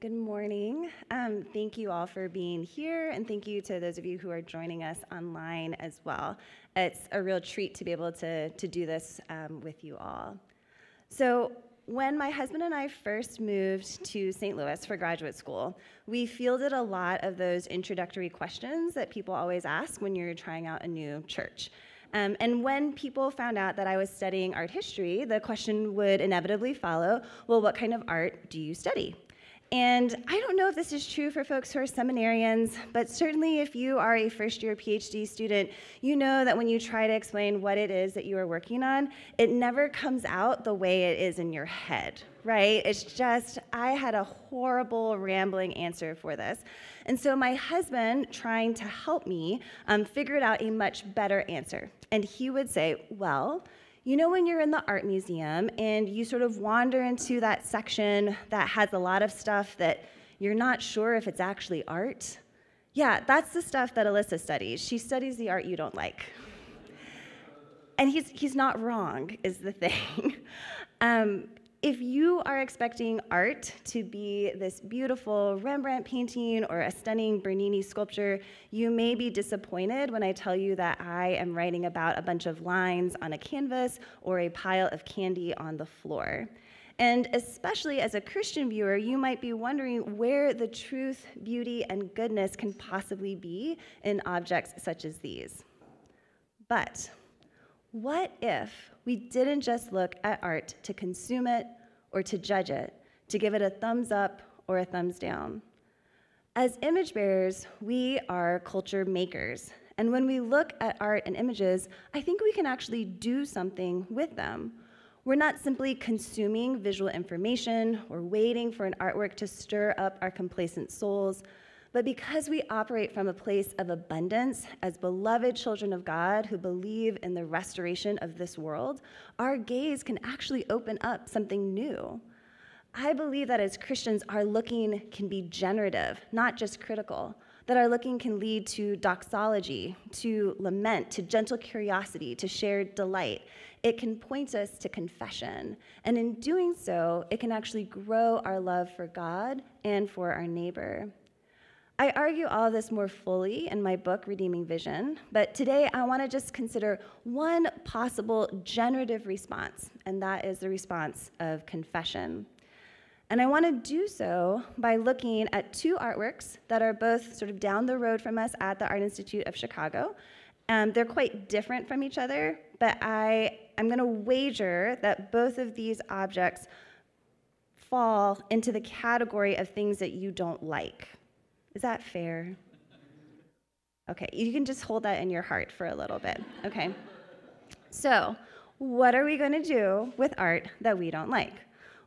Good morning. Um, thank you all for being here, and thank you to those of you who are joining us online as well. It's a real treat to be able to, to do this um, with you all. So, when my husband and I first moved to St. Louis for graduate school, we fielded a lot of those introductory questions that people always ask when you're trying out a new church. Um, and when people found out that I was studying art history, the question would inevitably follow well, what kind of art do you study? And I don't know if this is true for folks who are seminarians, but certainly if you are a first year PhD student, you know that when you try to explain what it is that you are working on, it never comes out the way it is in your head, right? It's just, I had a horrible, rambling answer for this. And so my husband, trying to help me, um, figured out a much better answer. And he would say, well, you know, when you're in the art museum and you sort of wander into that section that has a lot of stuff that you're not sure if it's actually art? Yeah, that's the stuff that Elissa studies. She studies the art you don't like. And he's, he's not wrong, is the thing. Um, if you are expecting art to be this beautiful Rembrandt painting or a stunning Bernini sculpture, you may be disappointed when I tell you that I am writing about a bunch of lines on a canvas or a pile of candy on the floor. And especially as a Christian viewer, you might be wondering where the truth, beauty, and goodness can possibly be in objects such as these. But what if we didn't just look at art to consume it or to judge it, to give it a thumbs up or a thumbs down? As image bearers, we are culture makers. And when we look at art and images, I think we can actually do something with them. We're not simply consuming visual information or waiting for an artwork to stir up our complacent souls, but because we operate from a place of abundance as beloved children of God who believe in the restoration of this world, our gaze can actually open up something new. I believe that as Christians, our looking can be generative, not just critical. That our looking can lead to doxology, to lament, to gentle curiosity, to shared delight. It can point us to confession. And in doing so, it can actually grow our love for God and for our neighbor. I argue all this more fully in my book, Redeeming Vision, but today I want to just consider one possible generative response, and that is the response of confession. And I want to do so by looking at two artworks that are both sort of down the road from us at the Art Institute of Chicago. Um, they're quite different from each other, but I, I'm going to wager that both of these objects fall into the category of things that you don't like. Is that fair? Okay, you can just hold that in your heart for a little bit, okay? So, what are we going to do with art that we don't like?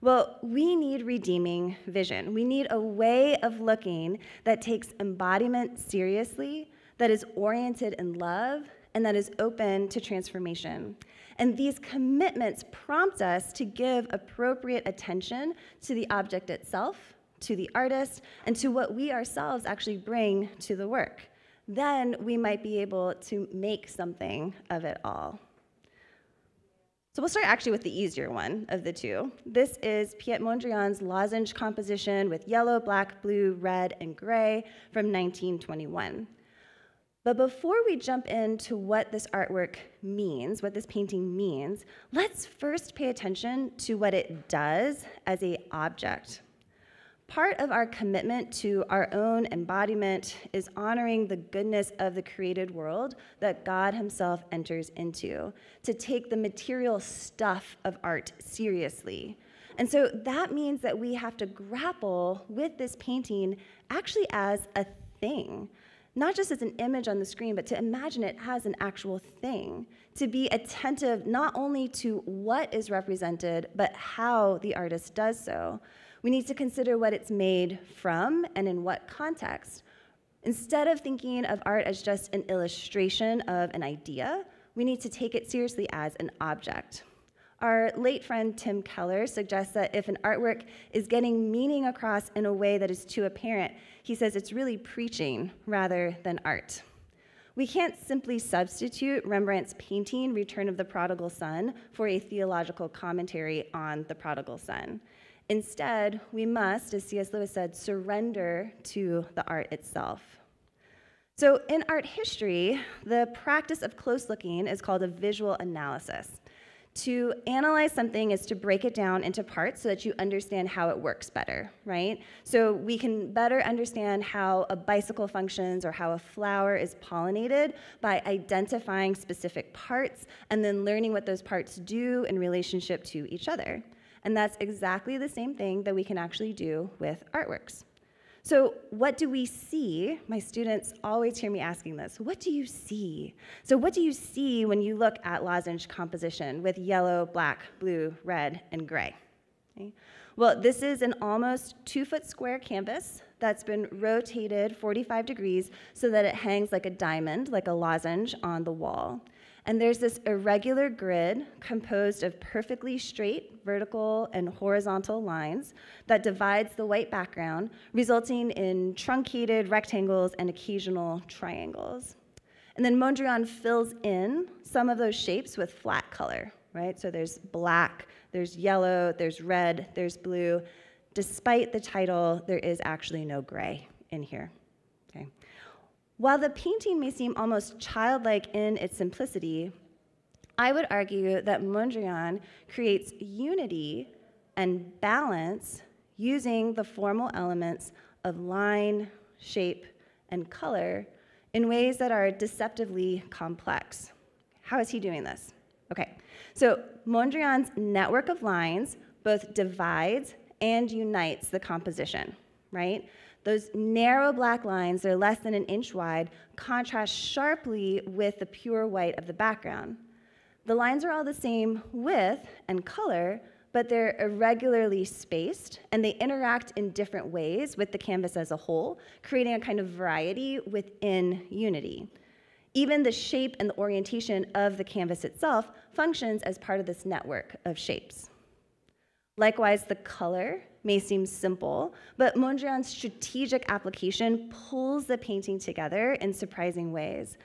Well, we need redeeming vision. We need a way of looking that takes embodiment seriously, that is oriented in love, and that is open to transformation. And these commitments prompt us to give appropriate attention to the object itself to the artist, and to what we ourselves actually bring to the work. Then we might be able to make something of it all. So we'll start actually with the easier one of the two. This is Piet Mondrian's lozenge composition with yellow, black, blue, red, and gray from 1921. But before we jump into what this artwork means, what this painting means, let's first pay attention to what it does as a object. Part of our commitment to our own embodiment is honoring the goodness of the created world that God Himself enters into, to take the material stuff of art seriously. And so that means that we have to grapple with this painting actually as a thing, not just as an image on the screen, but to imagine it as an actual thing, to be attentive not only to what is represented, but how the artist does so. We need to consider what it's made from and in what context. Instead of thinking of art as just an illustration of an idea, we need to take it seriously as an object. Our late friend Tim Keller suggests that if an artwork is getting meaning across in a way that is too apparent, he says it's really preaching rather than art. We can't simply substitute Rembrandt's painting, Return of the Prodigal Son, for a theological commentary on the prodigal son. Instead, we must, as C.S. Lewis said, surrender to the art itself. So, in art history, the practice of close looking is called a visual analysis. To analyze something is to break it down into parts so that you understand how it works better, right? So we can better understand how a bicycle functions or how a flower is pollinated by identifying specific parts and then learning what those parts do in relationship to each other. And that's exactly the same thing that we can actually do with artworks. So, what do we see? My students always hear me asking this what do you see? So, what do you see when you look at lozenge composition with yellow, black, blue, red, and gray? Okay. Well, this is an almost two foot square canvas that's been rotated 45 degrees so that it hangs like a diamond, like a lozenge, on the wall. And there's this irregular grid composed of perfectly straight vertical and horizontal lines that divides the white background, resulting in truncated rectangles and occasional triangles. And then Mondrian fills in some of those shapes with flat color, right? So there's black, there's yellow, there's red, there's blue. Despite the title, there is actually no gray in here. While the painting may seem almost childlike in its simplicity, I would argue that Mondrian creates unity and balance using the formal elements of line, shape, and color in ways that are deceptively complex. How is he doing this? Okay, so Mondrian's network of lines both divides and unites the composition, right? Those narrow black lines, they're less than an inch wide, contrast sharply with the pure white of the background. The lines are all the same width and color, but they're irregularly spaced and they interact in different ways with the canvas as a whole, creating a kind of variety within unity. Even the shape and the orientation of the canvas itself functions as part of this network of shapes. Likewise, the color may seem simple, but Mondrian's strategic application pulls the painting together in surprising ways.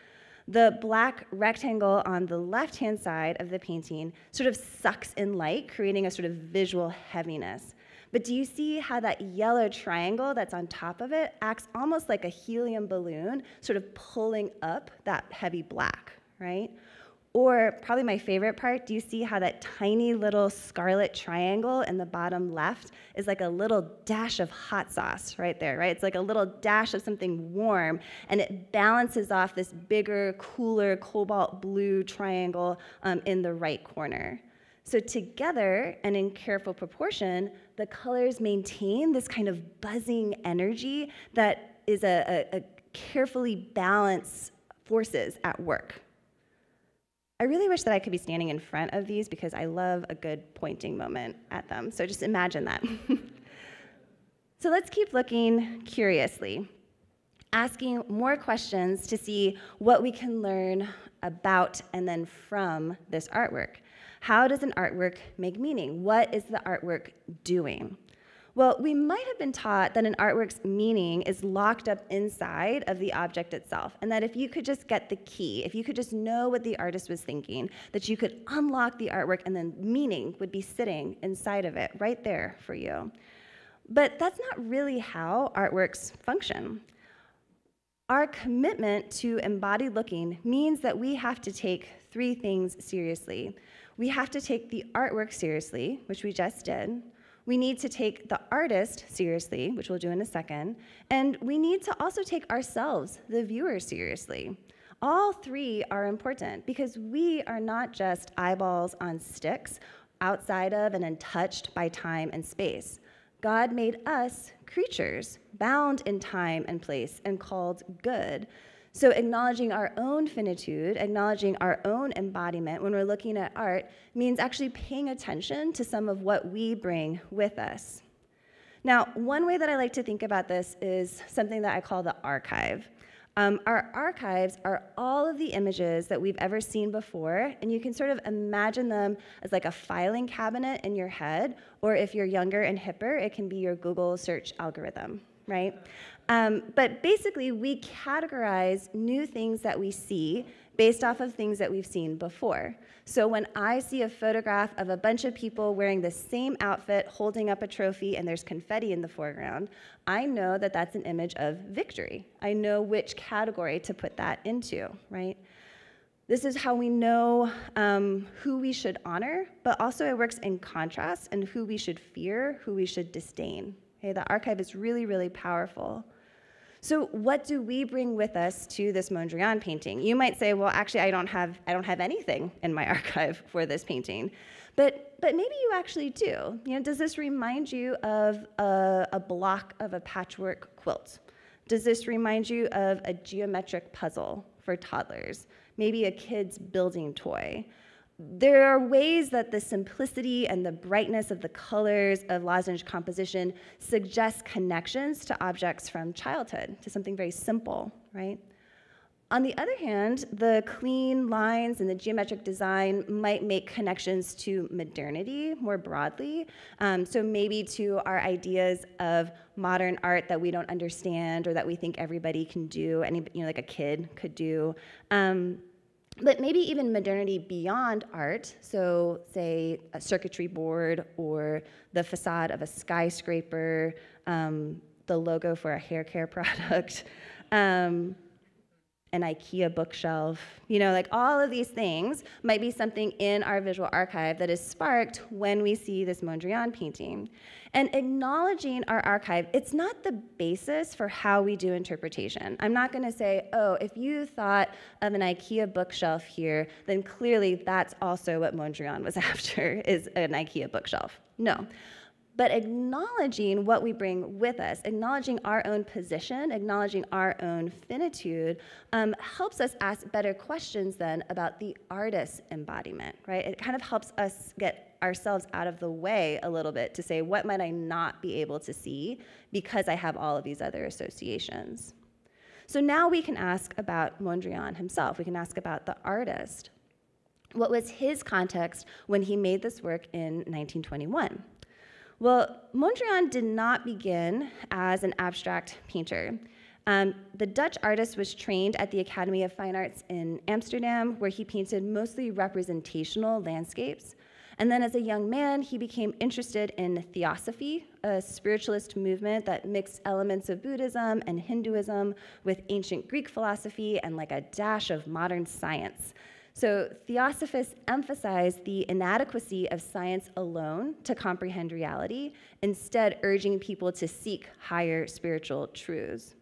The black rectangle on the left hand side of the painting sort of sucks in light, creating a sort of visual heaviness. But do you see how that yellow triangle that's on top of it acts almost like a helium balloon, sort of pulling up that heavy black, right? Or probably my favorite part, do you see how that tiny little scarlet triangle in the bottom left is like a little dash of hot sauce right there, right? It's like a little dash of something warm, and it balances off this bigger, cooler, cobalt blue triangle um, in the right corner. So together and in careful proportion, the colors maintain this kind of buzzing energy that is a, a, a carefully balanced forces at work. I really wish that I could be standing in front of these because I love a good pointing moment at them. So just imagine that. so let's keep looking curiously, asking more questions to see what we can learn about and then from this artwork. How does an artwork make meaning? What is the artwork doing? Well, we might have been taught that an artwork's meaning is locked up inside of the object itself, and that if you could just get the key, if you could just know what the artist was thinking, that you could unlock the artwork and then meaning would be sitting inside of it, right there for you. But that's not really how artworks function. Our commitment to embodied looking means that we have to take three things seriously. We have to take the artwork seriously, which we just did. We need to take the artist seriously, which we'll do in a second, and we need to also take ourselves, the viewer, seriously. All three are important because we are not just eyeballs on sticks outside of and untouched by time and space. God made us creatures bound in time and place and called good. So, acknowledging our own finitude, acknowledging our own embodiment when we're looking at art, means actually paying attention to some of what we bring with us. Now, one way that I like to think about this is something that I call the archive. Um, our archives are all of the images that we've ever seen before, and you can sort of imagine them as like a filing cabinet in your head, or if you're younger and hipper, it can be your Google search algorithm, right? Um, but basically, we categorize new things that we see based off of things that we've seen before. So when I see a photograph of a bunch of people wearing the same outfit, holding up a trophy, and there's confetti in the foreground, I know that that's an image of victory. I know which category to put that into, right? This is how we know um, who we should honor, but also it works in contrast and who we should fear, who we should disdain. Okay, the archive is really, really powerful. So what do we bring with us to this Mondrian painting? You might say, well, actually, I don't have, I don't have anything in my archive for this painting. But, but maybe you actually do. You know, does this remind you of a, a block of a patchwork quilt? Does this remind you of a geometric puzzle for toddlers? Maybe a kid's building toy? There are ways that the simplicity and the brightness of the colors of lozenge composition suggest connections to objects from childhood, to something very simple, right? On the other hand, the clean lines and the geometric design might make connections to modernity more broadly. Um, so maybe to our ideas of modern art that we don't understand or that we think everybody can do, any, you know, like a kid could do. Um, but maybe even modernity beyond art, so say a circuitry board or the facade of a skyscraper, um, the logo for a hair care product, um, an IKEA bookshelf, you know, like all of these things might be something in our visual archive that is sparked when we see this Mondrian painting. And acknowledging our archive, it's not the basis for how we do interpretation. I'm not gonna say, oh, if you thought of an IKEA bookshelf here, then clearly that's also what Mondrian was after, is an IKEA bookshelf. No but acknowledging what we bring with us, acknowledging our own position, acknowledging our own finitude, um, helps us ask better questions then about the artist's embodiment, right? It kind of helps us get ourselves out of the way a little bit to say, what might I not be able to see because I have all of these other associations? So now we can ask about Mondrian himself. We can ask about the artist. What was his context when he made this work in 1921? Well, Mondrian did not begin as an abstract painter. Um, the Dutch artist was trained at the Academy of Fine Arts in Amsterdam, where he painted mostly representational landscapes. And then as a young man, he became interested in theosophy, a spiritualist movement that mixed elements of Buddhism and Hinduism with ancient Greek philosophy and like a dash of modern science. So theosophists emphasize the inadequacy of science alone to comprehend reality, instead urging people to seek higher spiritual truths.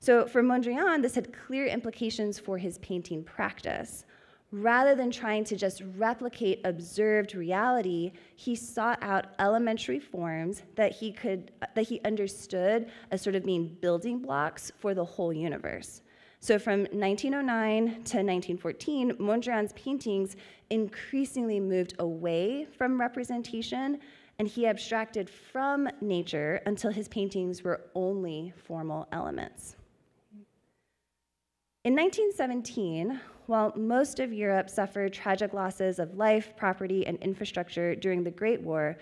So for Mondrian, this had clear implications for his painting practice. Rather than trying to just replicate observed reality, he sought out elementary forms that he could that he understood as sort of being building blocks for the whole universe. So from 1909 to 1914, Mondrian's paintings increasingly moved away from representation and he abstracted from nature until his paintings were only formal elements. In 1917, while most of Europe suffered tragic losses of life, property, and infrastructure during the Great War,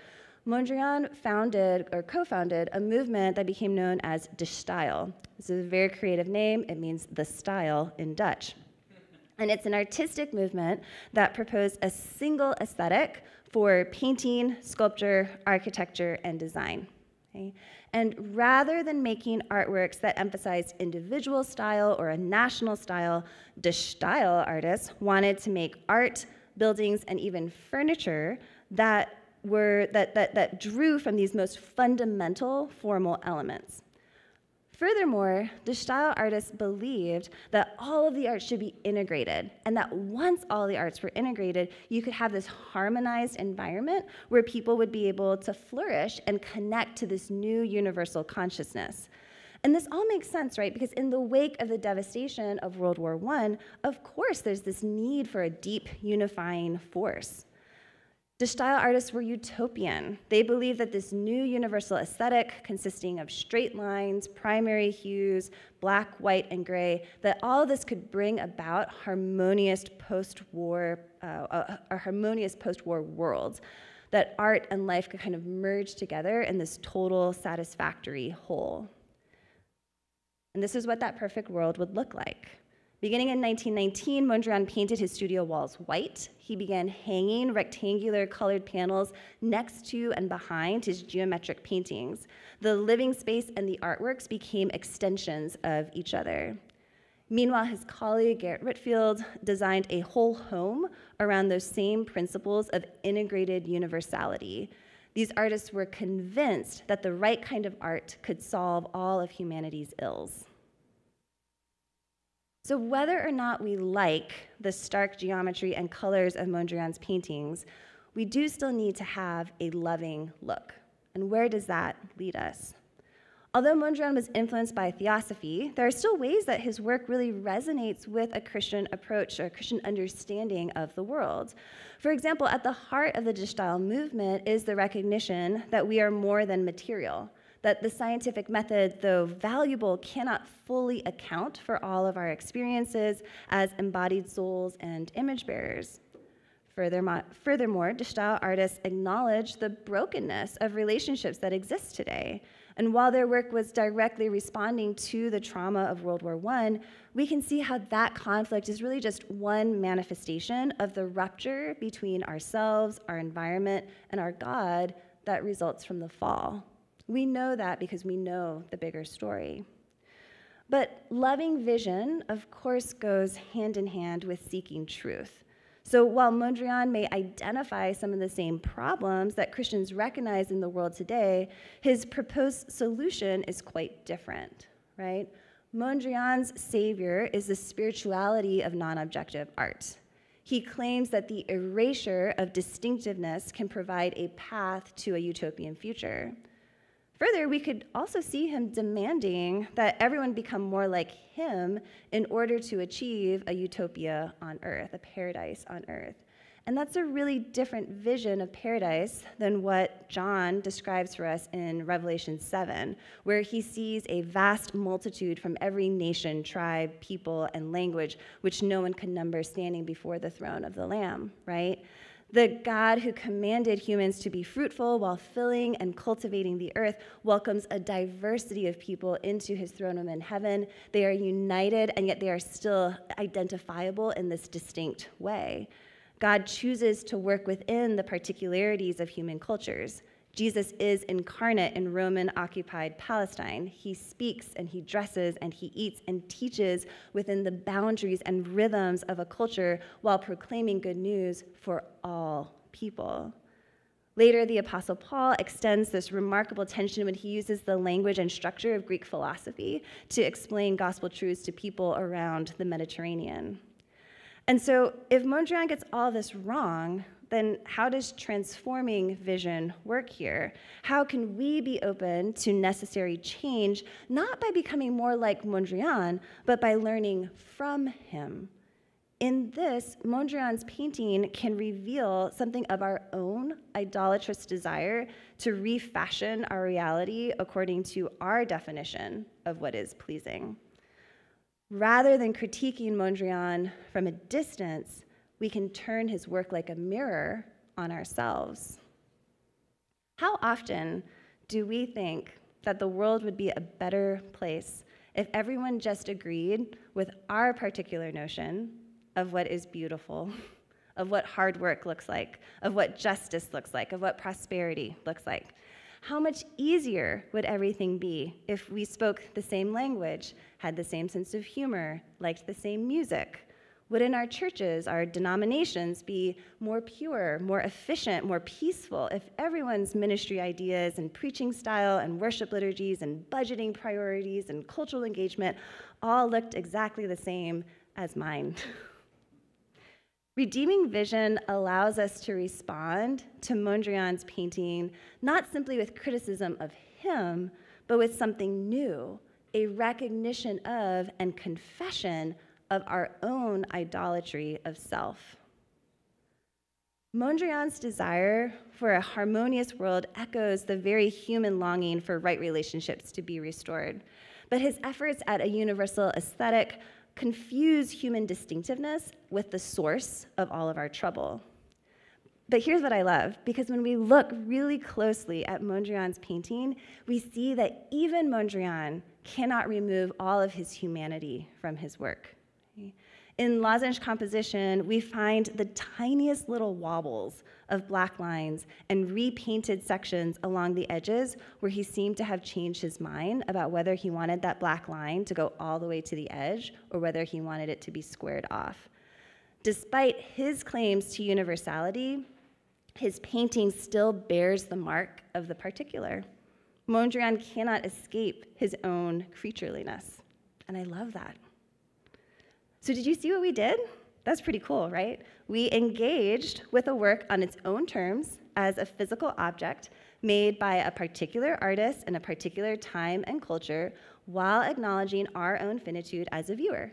Mondrian founded or co-founded a movement that became known as De Stijl. This is a very creative name. It means the style in Dutch. And it's an artistic movement that proposed a single aesthetic for painting, sculpture, architecture, and design. Okay? And rather than making artworks that emphasized individual style or a national style, De Stijl artists wanted to make art, buildings, and even furniture that were, that, that, that drew from these most fundamental formal elements. Furthermore, De Stijl artists believed that all of the arts should be integrated, and that once all the arts were integrated, you could have this harmonized environment where people would be able to flourish and connect to this new universal consciousness. And this all makes sense, right? Because in the wake of the devastation of World War I, of course, there's this need for a deep unifying force. De Stijl artists were utopian. They believed that this new universal aesthetic, consisting of straight lines, primary hues, black, white, and gray, that all of this could bring about harmonious post-war, uh, a, a harmonious post-war world, that art and life could kind of merge together in this total satisfactory whole. And this is what that perfect world would look like. Beginning in 1919, Mondrian painted his studio walls white. He began hanging rectangular colored panels next to and behind his geometric paintings. The living space and the artworks became extensions of each other. Meanwhile, his colleague Gerrit Rietveld designed a whole home around those same principles of integrated universality. These artists were convinced that the right kind of art could solve all of humanity's ills. So, whether or not we like the stark geometry and colors of Mondrian's paintings, we do still need to have a loving look. And where does that lead us? Although Mondrian was influenced by theosophy, there are still ways that his work really resonates with a Christian approach or a Christian understanding of the world. For example, at the heart of the De Stijl movement is the recognition that we are more than material, that the scientific method, though valuable, cannot fully account for all of our experiences as embodied souls and image bearers. Furthermore, furthermore, De Stijl artists acknowledge the brokenness of relationships that exist today and while their work was directly responding to the trauma of World War I, we can see how that conflict is really just one manifestation of the rupture between ourselves, our environment, and our God that results from the fall. We know that because we know the bigger story. But loving vision, of course, goes hand in hand with seeking truth. So while Mondrian may identify some of the same problems that Christians recognize in the world today, his proposed solution is quite different, right? Mondrian's savior is the spirituality of non objective art. He claims that the erasure of distinctiveness can provide a path to a utopian future. Further, we could also see him demanding that everyone become more like him in order to achieve a utopia on earth, a paradise on earth. And that's a really different vision of paradise than what John describes for us in Revelation 7, where he sees a vast multitude from every nation, tribe, people, and language, which no one can number standing before the throne of the Lamb, right? The God who commanded humans to be fruitful while filling and cultivating the earth welcomes a diversity of people into his throne room in heaven. They are united, and yet they are still identifiable in this distinct way. God chooses to work within the particularities of human cultures. Jesus is incarnate in Roman occupied Palestine. He speaks and he dresses and he eats and teaches within the boundaries and rhythms of a culture while proclaiming good news for all people. Later, the Apostle Paul extends this remarkable tension when he uses the language and structure of Greek philosophy to explain gospel truths to people around the Mediterranean. And so, if Mondrian gets all this wrong, then how does transforming vision work here? How can we be open to necessary change, not by becoming more like Mondrian, but by learning from him? In this, Mondrian's painting can reveal something of our own idolatrous desire to refashion our reality according to our definition of what is pleasing. Rather than critiquing Mondrian from a distance, we can turn his work like a mirror on ourselves. How often do we think that the world would be a better place if everyone just agreed with our particular notion of what is beautiful, of what hard work looks like, of what justice looks like, of what prosperity looks like? How much easier would everything be if we spoke the same language, had the same sense of humor, liked the same music, would in our churches, our denominations, be more pure, more efficient, more peaceful if everyone's ministry ideas and preaching style and worship liturgies and budgeting priorities and cultural engagement all looked exactly the same as mine? Redeeming vision allows us to respond to Mondrian's painting not simply with criticism of him, but with something new, a recognition of and confession of our own idolatry of self. Mondrian's desire for a harmonious world echoes the very human longing for right relationships to be restored. But his efforts at a universal aesthetic confuse human distinctiveness with the source of all of our trouble. But here's what I love because when we look really closely at Mondrian's painting, we see that even Mondrian cannot remove all of his humanity from his work. In lozenge composition, we find the tiniest little wobbles of black lines and repainted sections along the edges where he seemed to have changed his mind about whether he wanted that black line to go all the way to the edge or whether he wanted it to be squared off. Despite his claims to universality, his painting still bears the mark of the particular. Mondrian cannot escape his own creatureliness, and I love that. So, did you see what we did? That's pretty cool, right? We engaged with a work on its own terms as a physical object made by a particular artist in a particular time and culture while acknowledging our own finitude as a viewer.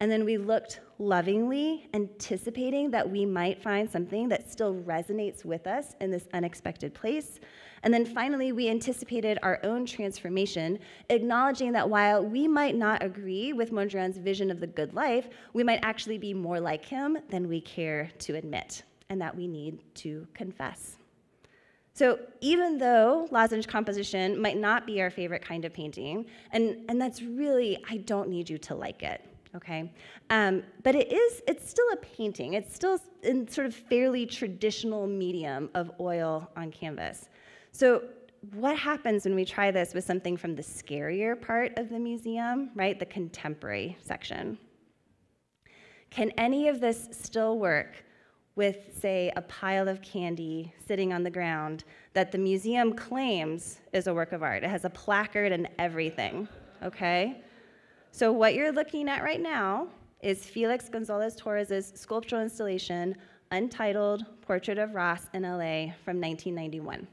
And then we looked lovingly, anticipating that we might find something that still resonates with us in this unexpected place. And then finally, we anticipated our own transformation, acknowledging that while we might not agree with Mondrian's vision of the good life, we might actually be more like him than we care to admit, and that we need to confess. So even though lozenge composition might not be our favorite kind of painting, and, and that's really, I don't need you to like it okay? Um, but it is, it's still a painting. It's still in sort of fairly traditional medium of oil on canvas. So what happens when we try this with something from the scarier part of the museum, right? The contemporary section. Can any of this still work with, say, a pile of candy sitting on the ground that the museum claims is a work of art? It has a placard and everything, okay? So what you're looking at right now is Felix Gonzalez Torres's sculptural installation, Untitled Portrait of Ross in LA from 1991.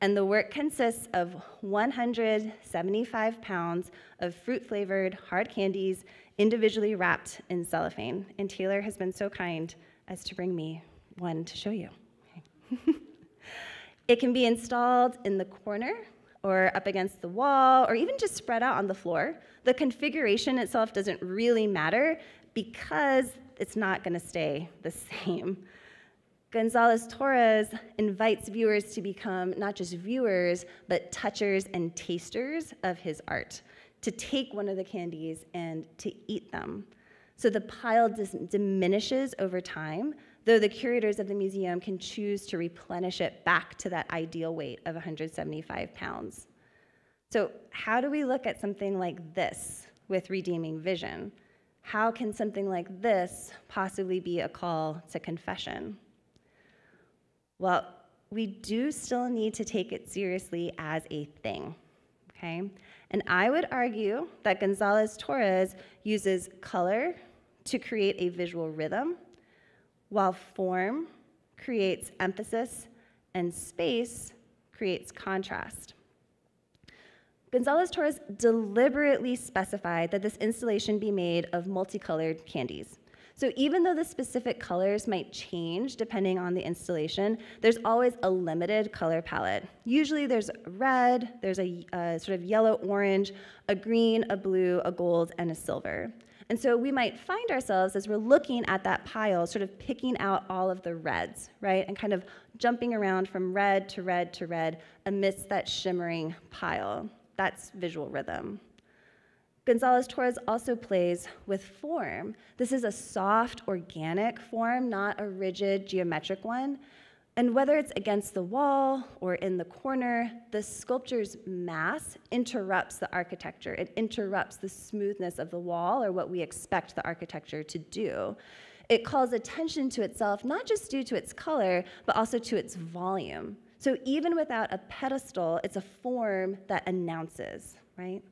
And the work consists of 175 pounds of fruit flavored hard candies individually wrapped in cellophane. And Taylor has been so kind as to bring me one to show you. it can be installed in the corner or up against the wall or even just spread out on the floor the configuration itself doesn't really matter because it's not going to stay the same. Gonzalez Torres invites viewers to become not just viewers, but touchers and tasters of his art, to take one of the candies and to eat them. So the pile diminishes over time, though the curators of the museum can choose to replenish it back to that ideal weight of 175 pounds. So, how do we look at something like this with redeeming vision? How can something like this possibly be a call to confession? Well, we do still need to take it seriously as a thing, okay? And I would argue that Gonzalez Torres uses color to create a visual rhythm, while form creates emphasis and space creates contrast. Gonzalez Torres deliberately specified that this installation be made of multicolored candies. So even though the specific colors might change depending on the installation, there's always a limited color palette. Usually there's red, there's a, a sort of yellow-orange, a green, a blue, a gold, and a silver. And so we might find ourselves as we're looking at that pile, sort of picking out all of the reds, right? And kind of jumping around from red to red to red amidst that shimmering pile. That's visual rhythm. Gonzalez Torres also plays with form. This is a soft, organic form, not a rigid, geometric one. And whether it's against the wall or in the corner, the sculpture's mass interrupts the architecture. It interrupts the smoothness of the wall or what we expect the architecture to do. It calls attention to itself, not just due to its color, but also to its volume. So even without a pedestal, it's a form that announces, right?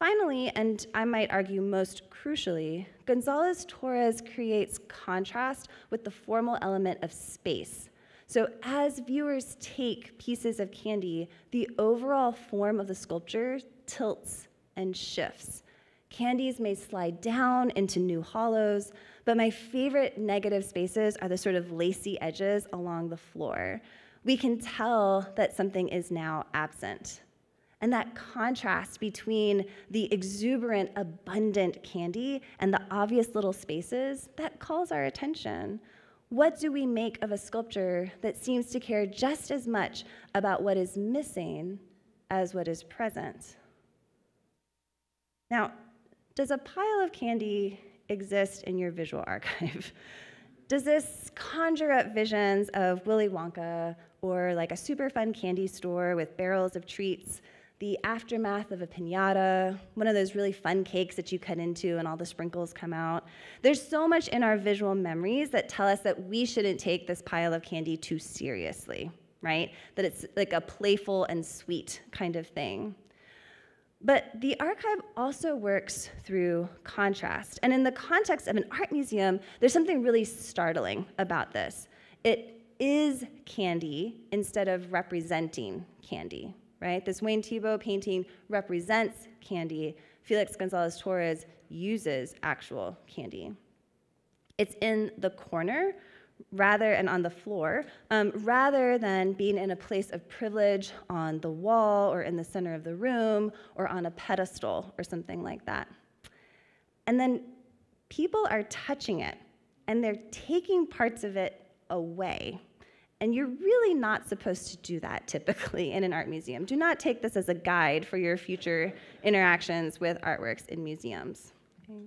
Finally, and I might argue most crucially, Gonzalez Torres creates contrast with the formal element of space. So as viewers take pieces of candy, the overall form of the sculpture tilts and shifts. Candies may slide down into new hollows, but my favorite negative spaces are the sort of lacy edges along the floor we can tell that something is now absent. And that contrast between the exuberant, abundant candy and the obvious little spaces, that calls our attention. What do we make of a sculpture that seems to care just as much about what is missing as what is present? Now, does a pile of candy exist in your visual archive? Does this conjure up visions of Willy Wonka or like a super fun candy store with barrels of treats, the aftermath of a pinata, one of those really fun cakes that you cut into and all the sprinkles come out? There's so much in our visual memories that tell us that we shouldn't take this pile of candy too seriously, right? That it's like a playful and sweet kind of thing. But the archive also works through contrast. And in the context of an art museum, there's something really startling about this. It is candy instead of representing candy, right? This Wayne Thiebaud painting represents candy. Felix Gonzalez Torres uses actual candy. It's in the corner rather and on the floor, um, rather than being in a place of privilege on the wall or in the center of the room or on a pedestal or something like that. And then people are touching it and they're taking parts of it away. And you're really not supposed to do that typically in an art museum. Do not take this as a guide for your future interactions with artworks in museums. Okay?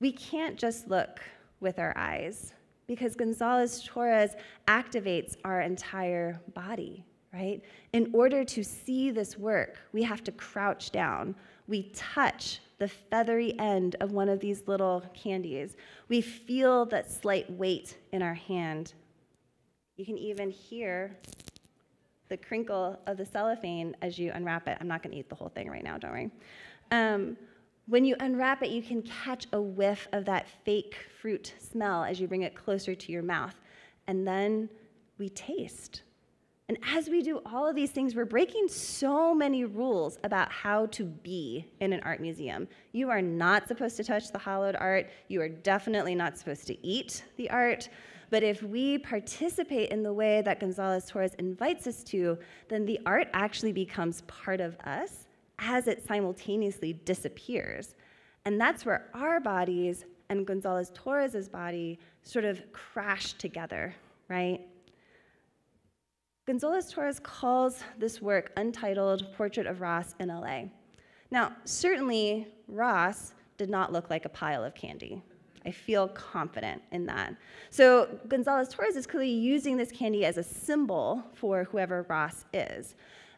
We can't just look with our eyes because Gonzalez Torres activates our entire body, right? In order to see this work, we have to crouch down. We touch the feathery end of one of these little candies. We feel that slight weight in our hand. You can even hear the crinkle of the cellophane as you unwrap it. I'm not going to eat the whole thing right now, don't worry. Um, when you unwrap it, you can catch a whiff of that fake fruit smell as you bring it closer to your mouth. And then we taste. And as we do all of these things, we're breaking so many rules about how to be in an art museum. You are not supposed to touch the hollowed art. You are definitely not supposed to eat the art. But if we participate in the way that Gonzalez Torres invites us to, then the art actually becomes part of us as it simultaneously disappears. And that's where our bodies and Gonzalez Torres's body sort of crash together, right? Gonzalez Torres calls this work Untitled Portrait of Ross in LA. Now, certainly, Ross did not look like a pile of candy. I feel confident in that. So, Gonzalez Torres is clearly using this candy as a symbol for whoever Ross is.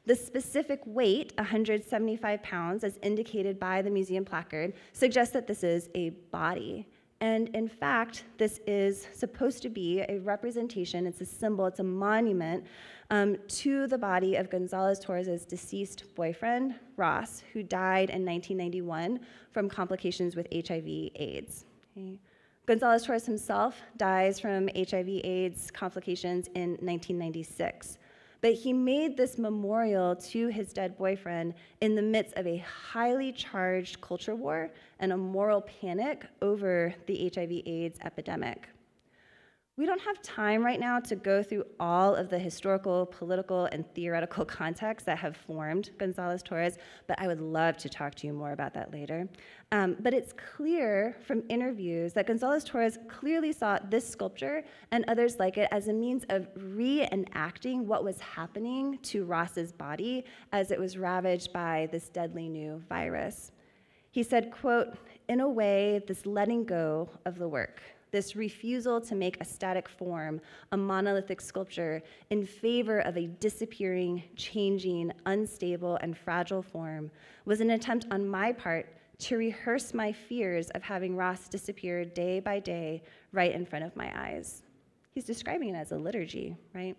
The specific weight, 175 pounds, as indicated by the museum placard, suggests that this is a body. And in fact, this is supposed to be a representation, it's a symbol, it's a monument um, to the body of Gonzalez Torres' deceased boyfriend, Ross, who died in 1991 from complications with HIV AIDS. Okay. Gonzalez Torres himself dies from HIV AIDS complications in 1996. But he made this memorial to his dead boyfriend in the midst of a highly charged culture war and a moral panic over the HIV AIDS epidemic. We don't have time right now to go through all of the historical, political, and theoretical contexts that have formed Gonzalez Torres, but I would love to talk to you more about that later. Um, but it's clear from interviews that Gonzalez Torres clearly saw this sculpture and others like it as a means of reenacting what was happening to Ross's body as it was ravaged by this deadly new virus. He said, quote, in a way, this letting go of the work this refusal to make a static form, a monolithic sculpture, in favor of a disappearing, changing, unstable, and fragile form, was an attempt on my part to rehearse my fears of having Ross disappear day by day right in front of my eyes. He's describing it as a liturgy, right?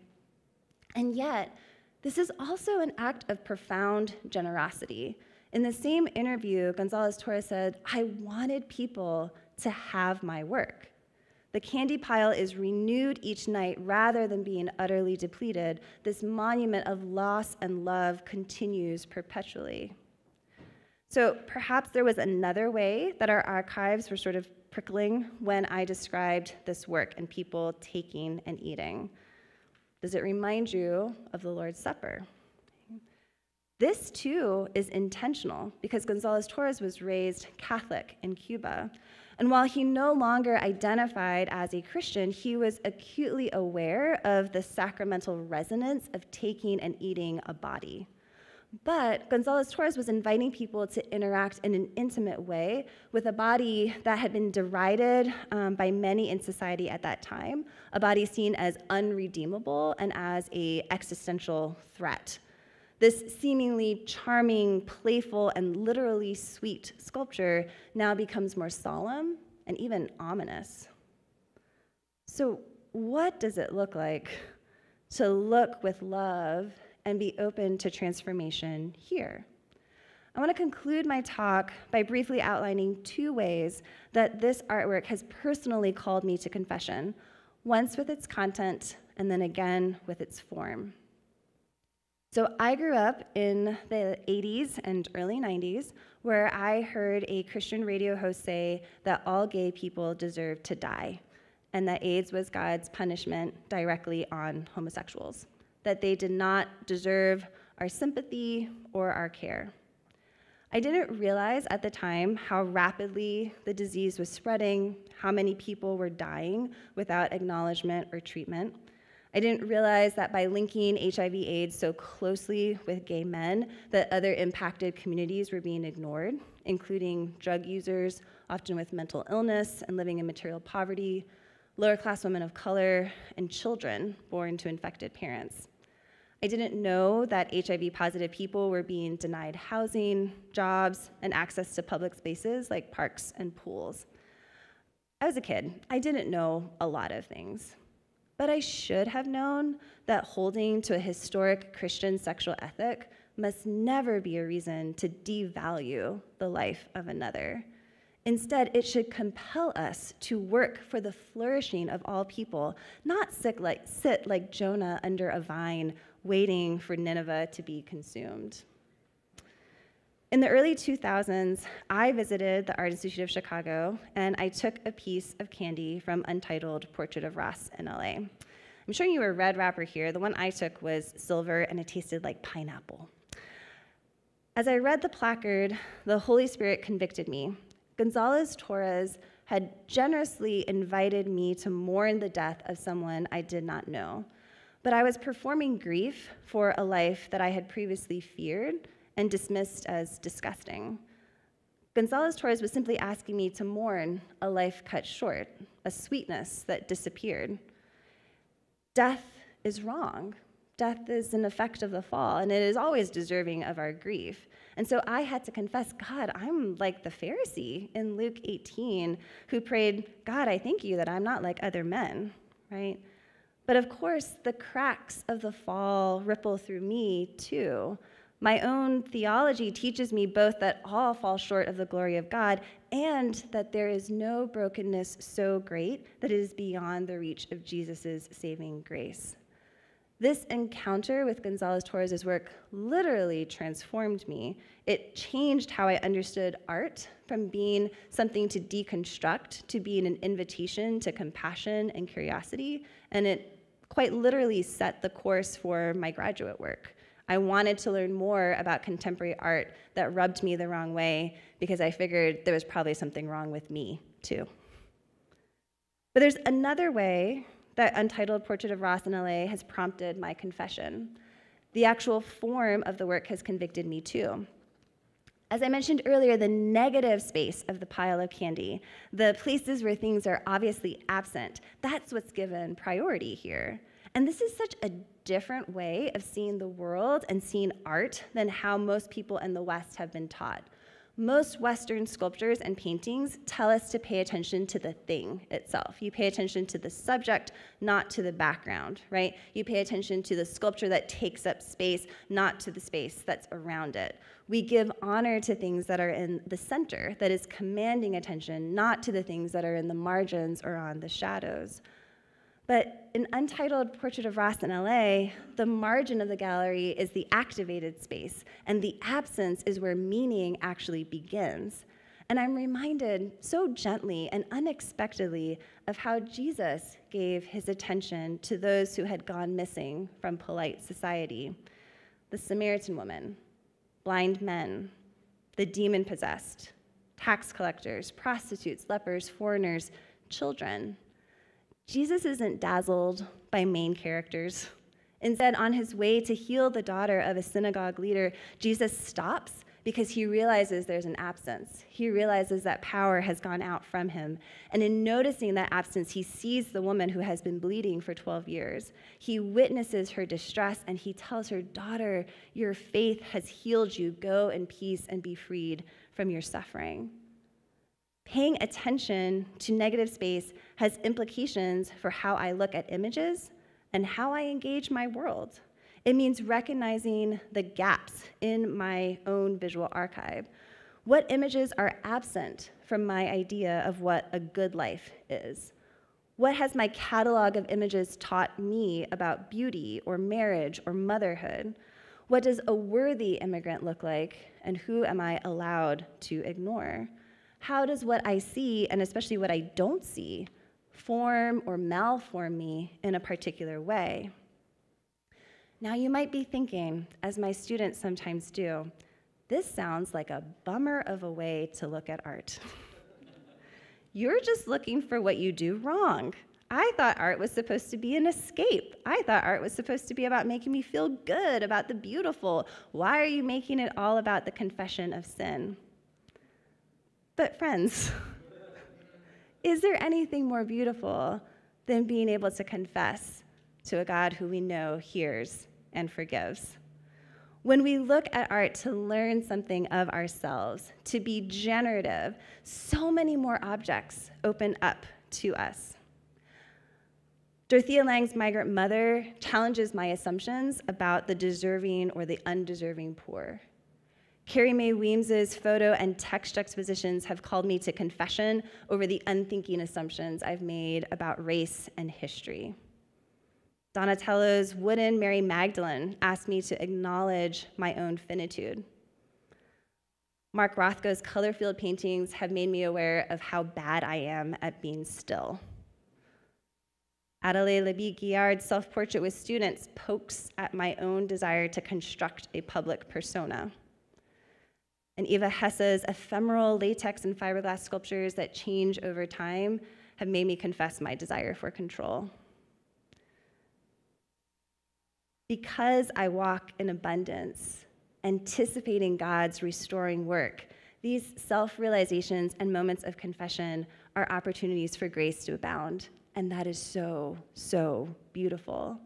And yet, this is also an act of profound generosity. In the same interview, Gonzalez Torres said, I wanted people to have my work. The candy pile is renewed each night rather than being utterly depleted. This monument of loss and love continues perpetually. So perhaps there was another way that our archives were sort of prickling when I described this work and people taking and eating. Does it remind you of the Lord's Supper? This too is intentional because Gonzalez Torres was raised Catholic in Cuba. And while he no longer identified as a Christian, he was acutely aware of the sacramental resonance of taking and eating a body. But Gonzalez Torres was inviting people to interact in an intimate way with a body that had been derided um, by many in society at that time, a body seen as unredeemable and as a existential threat. This seemingly charming, playful, and literally sweet sculpture now becomes more solemn and even ominous. So, what does it look like to look with love and be open to transformation here? I want to conclude my talk by briefly outlining two ways that this artwork has personally called me to confession once with its content, and then again with its form. So I grew up in the 80s and early 90s where I heard a Christian radio host say that all gay people deserve to die and that AIDS was God's punishment directly on homosexuals, that they did not deserve our sympathy or our care. I didn't realize at the time how rapidly the disease was spreading, how many people were dying without acknowledgement or treatment. I didn't realize that by linking HIV AIDS so closely with gay men, that other impacted communities were being ignored, including drug users, often with mental illness and living in material poverty, lower class women of color, and children born to infected parents. I didn't know that HIV positive people were being denied housing, jobs, and access to public spaces like parks and pools. I was a kid. I didn't know a lot of things. But I should have known that holding to a historic Christian sexual ethic must never be a reason to devalue the life of another. Instead, it should compel us to work for the flourishing of all people, not sit like, sit like Jonah under a vine, waiting for Nineveh to be consumed. In the early 2000s, I visited the Art Institute of Chicago and I took a piece of candy from Untitled Portrait of Ross in LA. I'm showing you a red wrapper here. The one I took was silver and it tasted like pineapple. As I read the placard, the Holy Spirit convicted me. Gonzalez Torres had generously invited me to mourn the death of someone I did not know. But I was performing grief for a life that I had previously feared and dismissed as disgusting. Gonzalez Torres was simply asking me to mourn a life cut short, a sweetness that disappeared. Death is wrong. Death is an effect of the fall, and it is always deserving of our grief. And so I had to confess, God, I'm like the Pharisee in Luke 18 who prayed, God, I thank you that I'm not like other men, right? But of course, the cracks of the fall ripple through me too. My own theology teaches me both that all fall short of the glory of God and that there is no brokenness so great that it is beyond the reach of Jesus' saving grace. This encounter with Gonzalez Torres' work literally transformed me. It changed how I understood art from being something to deconstruct to being an invitation to compassion and curiosity, and it quite literally set the course for my graduate work. I wanted to learn more about contemporary art that rubbed me the wrong way because I figured there was probably something wrong with me, too. But there's another way that Untitled Portrait of Ross in LA has prompted my confession. The actual form of the work has convicted me, too. As I mentioned earlier, the negative space of the pile of candy, the places where things are obviously absent, that's what's given priority here. And this is such a different way of seeing the world and seeing art than how most people in the West have been taught. Most Western sculptures and paintings tell us to pay attention to the thing itself. You pay attention to the subject, not to the background, right? You pay attention to the sculpture that takes up space, not to the space that's around it. We give honor to things that are in the center, that is commanding attention, not to the things that are in the margins or on the shadows. But in Untitled Portrait of Ross in LA, the margin of the gallery is the activated space, and the absence is where meaning actually begins. And I'm reminded so gently and unexpectedly of how Jesus gave his attention to those who had gone missing from polite society the Samaritan woman, blind men, the demon possessed, tax collectors, prostitutes, lepers, foreigners, children. Jesus isn't dazzled by main characters. Instead, on his way to heal the daughter of a synagogue leader, Jesus stops because he realizes there's an absence. He realizes that power has gone out from him. And in noticing that absence, he sees the woman who has been bleeding for 12 years. He witnesses her distress and he tells her, Daughter, your faith has healed you. Go in peace and be freed from your suffering. Paying attention to negative space has implications for how I look at images and how I engage my world. It means recognizing the gaps in my own visual archive. What images are absent from my idea of what a good life is? What has my catalog of images taught me about beauty or marriage or motherhood? What does a worthy immigrant look like, and who am I allowed to ignore? How does what I see, and especially what I don't see, form or malform me in a particular way? Now, you might be thinking, as my students sometimes do, this sounds like a bummer of a way to look at art. You're just looking for what you do wrong. I thought art was supposed to be an escape. I thought art was supposed to be about making me feel good about the beautiful. Why are you making it all about the confession of sin? But, friends, is there anything more beautiful than being able to confess to a God who we know hears and forgives. When we look at art to learn something of ourselves, to be generative, so many more objects open up to us. Dorothea Lange's Migrant Mother challenges my assumptions about the deserving or the undeserving poor. Carrie Mae Weems's photo and text juxtapositions have called me to confession over the unthinking assumptions I've made about race and history. Donatello's wooden Mary Magdalene asked me to acknowledge my own finitude. Mark Rothko's color field paintings have made me aware of how bad I am at being still. Adelaide Labille-Guiard's self portrait with students pokes at my own desire to construct a public persona. And Eva Hesse's ephemeral latex and fiberglass sculptures that change over time have made me confess my desire for control. Because I walk in abundance, anticipating God's restoring work, these self realizations and moments of confession are opportunities for grace to abound. And that is so, so beautiful.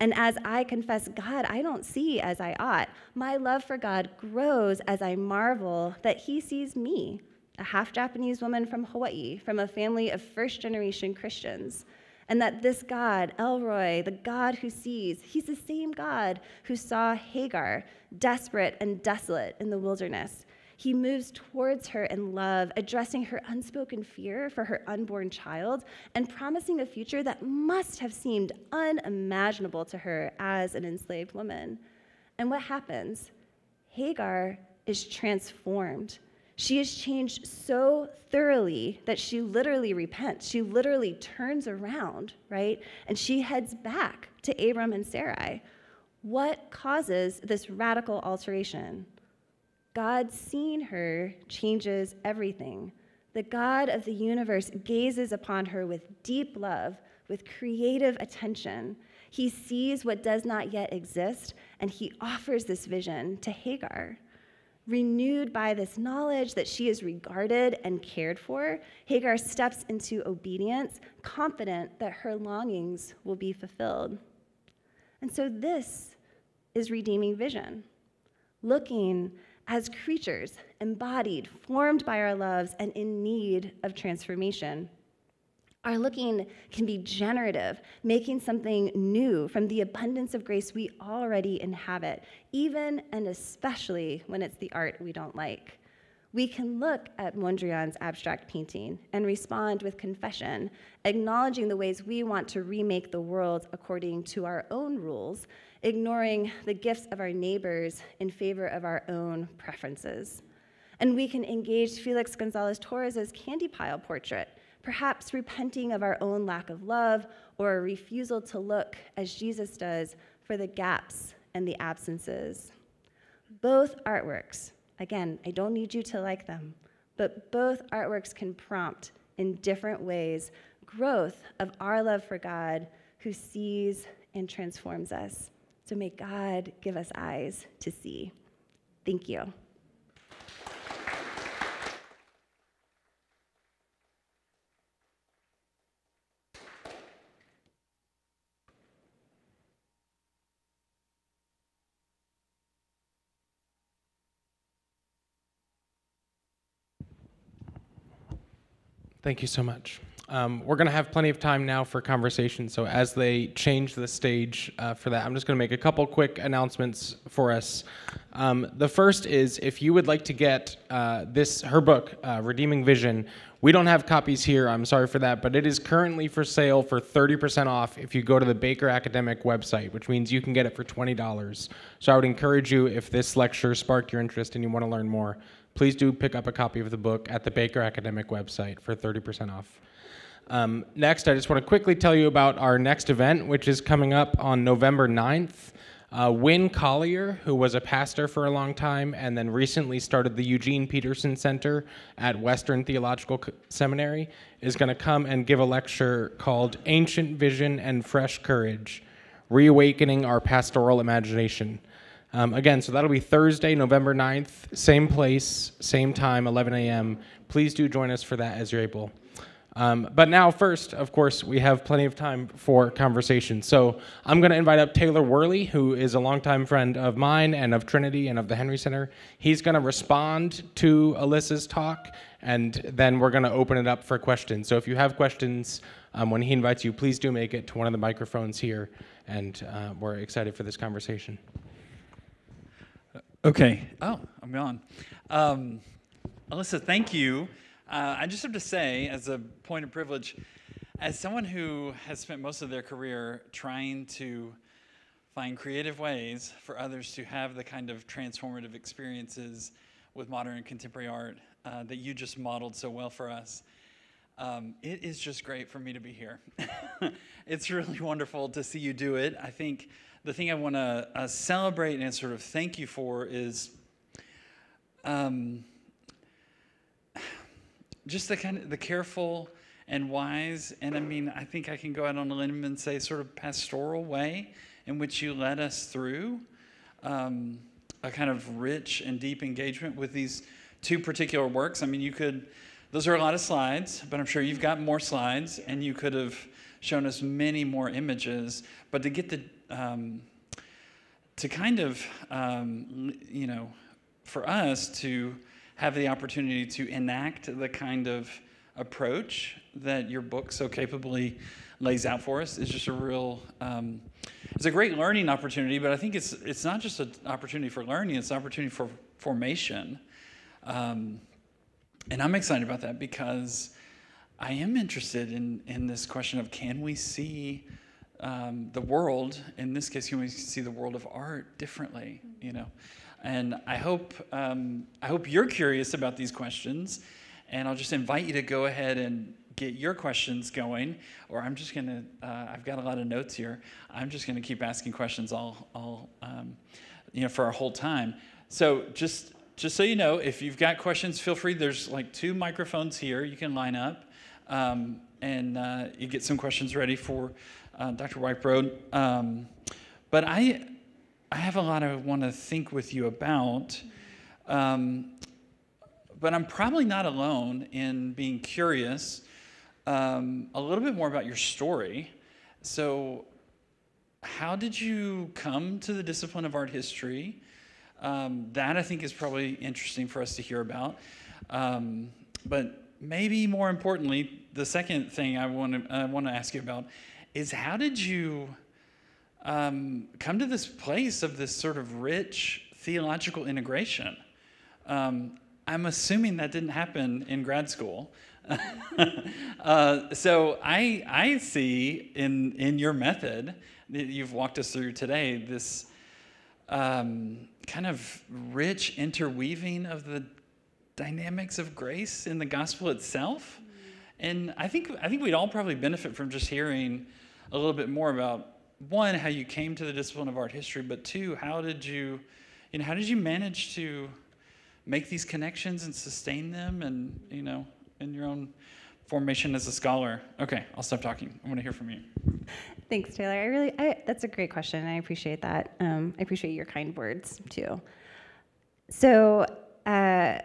And as I confess God, I don't see as I ought. My love for God grows as I marvel that He sees me, a half Japanese woman from Hawaii, from a family of first generation Christians and that this God, El Roi, the God who sees, he's the same God who saw Hagar desperate and desolate in the wilderness. He moves towards her in love, addressing her unspoken fear for her unborn child and promising a future that must have seemed unimaginable to her as an enslaved woman. And what happens? Hagar is transformed. She is changed so thoroughly that she literally repents. She literally turns around, right? And she heads back to Abram and Sarai. What causes this radical alteration? God seeing her changes everything. The God of the universe gazes upon her with deep love, with creative attention. He sees what does not yet exist, and he offers this vision to Hagar. Renewed by this knowledge that she is regarded and cared for, Hagar steps into obedience, confident that her longings will be fulfilled. And so, this is redeeming vision looking as creatures embodied, formed by our loves, and in need of transformation. Our looking can be generative, making something new from the abundance of grace we already inhabit, even and especially when it's the art we don't like. We can look at Mondrian's abstract painting and respond with confession, acknowledging the ways we want to remake the world according to our own rules, ignoring the gifts of our neighbors in favor of our own preferences. And we can engage Felix Gonzalez Torres's candy pile portrait perhaps repenting of our own lack of love or a refusal to look, as Jesus does, for the gaps and the absences. Both artworks, again, I don't need you to like them, but both artworks can prompt in different ways growth of our love for God who sees and transforms us. So may God give us eyes to see. Thank you. Thank you so much. Um, we're going to have plenty of time now for conversation. So as they change the stage uh, for that, I'm just going to make a couple quick announcements for us. Um, the first is if you would like to get uh, this her book, uh, Redeeming Vision. We don't have copies here. I'm sorry for that, but it is currently for sale for 30% off if you go to the Baker Academic website, which means you can get it for $20. So I would encourage you if this lecture sparked your interest and you want to learn more, please do pick up a copy of the book at the Baker Academic website for 30% off. Um, next, I just want to quickly tell you about our next event, which is coming up on November 9th. Uh, Winn Collier, who was a pastor for a long time and then recently started the Eugene Peterson Center at Western Theological Seminary, is going to come and give a lecture called Ancient Vision and Fresh Courage Reawakening Our Pastoral Imagination. Um, again, so that'll be Thursday, November 9th, same place, same time, 11 a.m. Please do join us for that as you're able. Um, but now, first, of course, we have plenty of time for conversation. So I'm going to invite up Taylor Worley, who is a longtime friend of mine and of Trinity and of the Henry Center. He's going to respond to Elissa's talk, and then we're going to open it up for questions. So if you have questions um, when he invites you, please do make it to one of the microphones here, and uh, we're excited for this conversation. Okay. Oh, I'm gone. Um, Elissa, thank you. Uh, I just have to say, as a point of privilege, as someone who has spent most of their career trying to find creative ways for others to have the kind of transformative experiences with modern and contemporary art uh, that you just modeled so well for us, um, it is just great for me to be here. it's really wonderful to see you do it. I think the thing I want to uh, celebrate and sort of thank you for is um, just the kind of the careful and wise, and I mean, I think I can go out on a limb and say sort of pastoral way in which you led us through um, a kind of rich and deep engagement with these two particular works. I mean, you could, those are a lot of slides, but I'm sure you've got more slides, and you could have shown us many more images. But to get the um, to kind of, um, you know, for us to have the opportunity to enact the kind of approach that your book so capably lays out for us is just a real um, it's a great learning opportunity but i think it's it's not just an opportunity for learning it's an opportunity for formation. Um, and i'm excited about that because i am interested in in this question of can we see um, the world, in this case, can we see the world of art differently? You know, and I hope um, I hope you're curious about these questions, and I'll just invite you to go ahead and get your questions going. Or I'm just gonna uh, I've got a lot of notes here. I'm just gonna keep asking questions all all um, you know for our whole time. So just just so you know, if you've got questions, feel free. There's like two microphones here. You can line up. Um, and uh, you get some questions ready for uh, Dr. Weichbrodt. Um, but I, I have a lot I want to think with you about. Um, but I'm probably not alone in being curious um, a little bit more about your story. So, how did you come to the discipline of art history? Um, that I think is probably interesting for us to hear about. Um, but maybe more importantly, the second thing I want to, I want to ask you about is how did you um, come to this place of this sort of rich theological integration? Um, I'm assuming that didn't happen in grad school. uh, so I, I see in, in your method that you've walked us through today this um, kind of rich interweaving of the dynamics of grace in the gospel itself. And I think, I think we'd all probably benefit from just hearing a little bit more about one, how you came to the discipline of art history, but two, how did you, you know, how did you manage to make these connections and sustain them and, you know, in your own formation as a scholar? Okay, I'll stop talking. I want to hear from you. Thanks, Taylor. I really, I, that's a great question. I appreciate that. Um, I appreciate your kind words too. So, uh,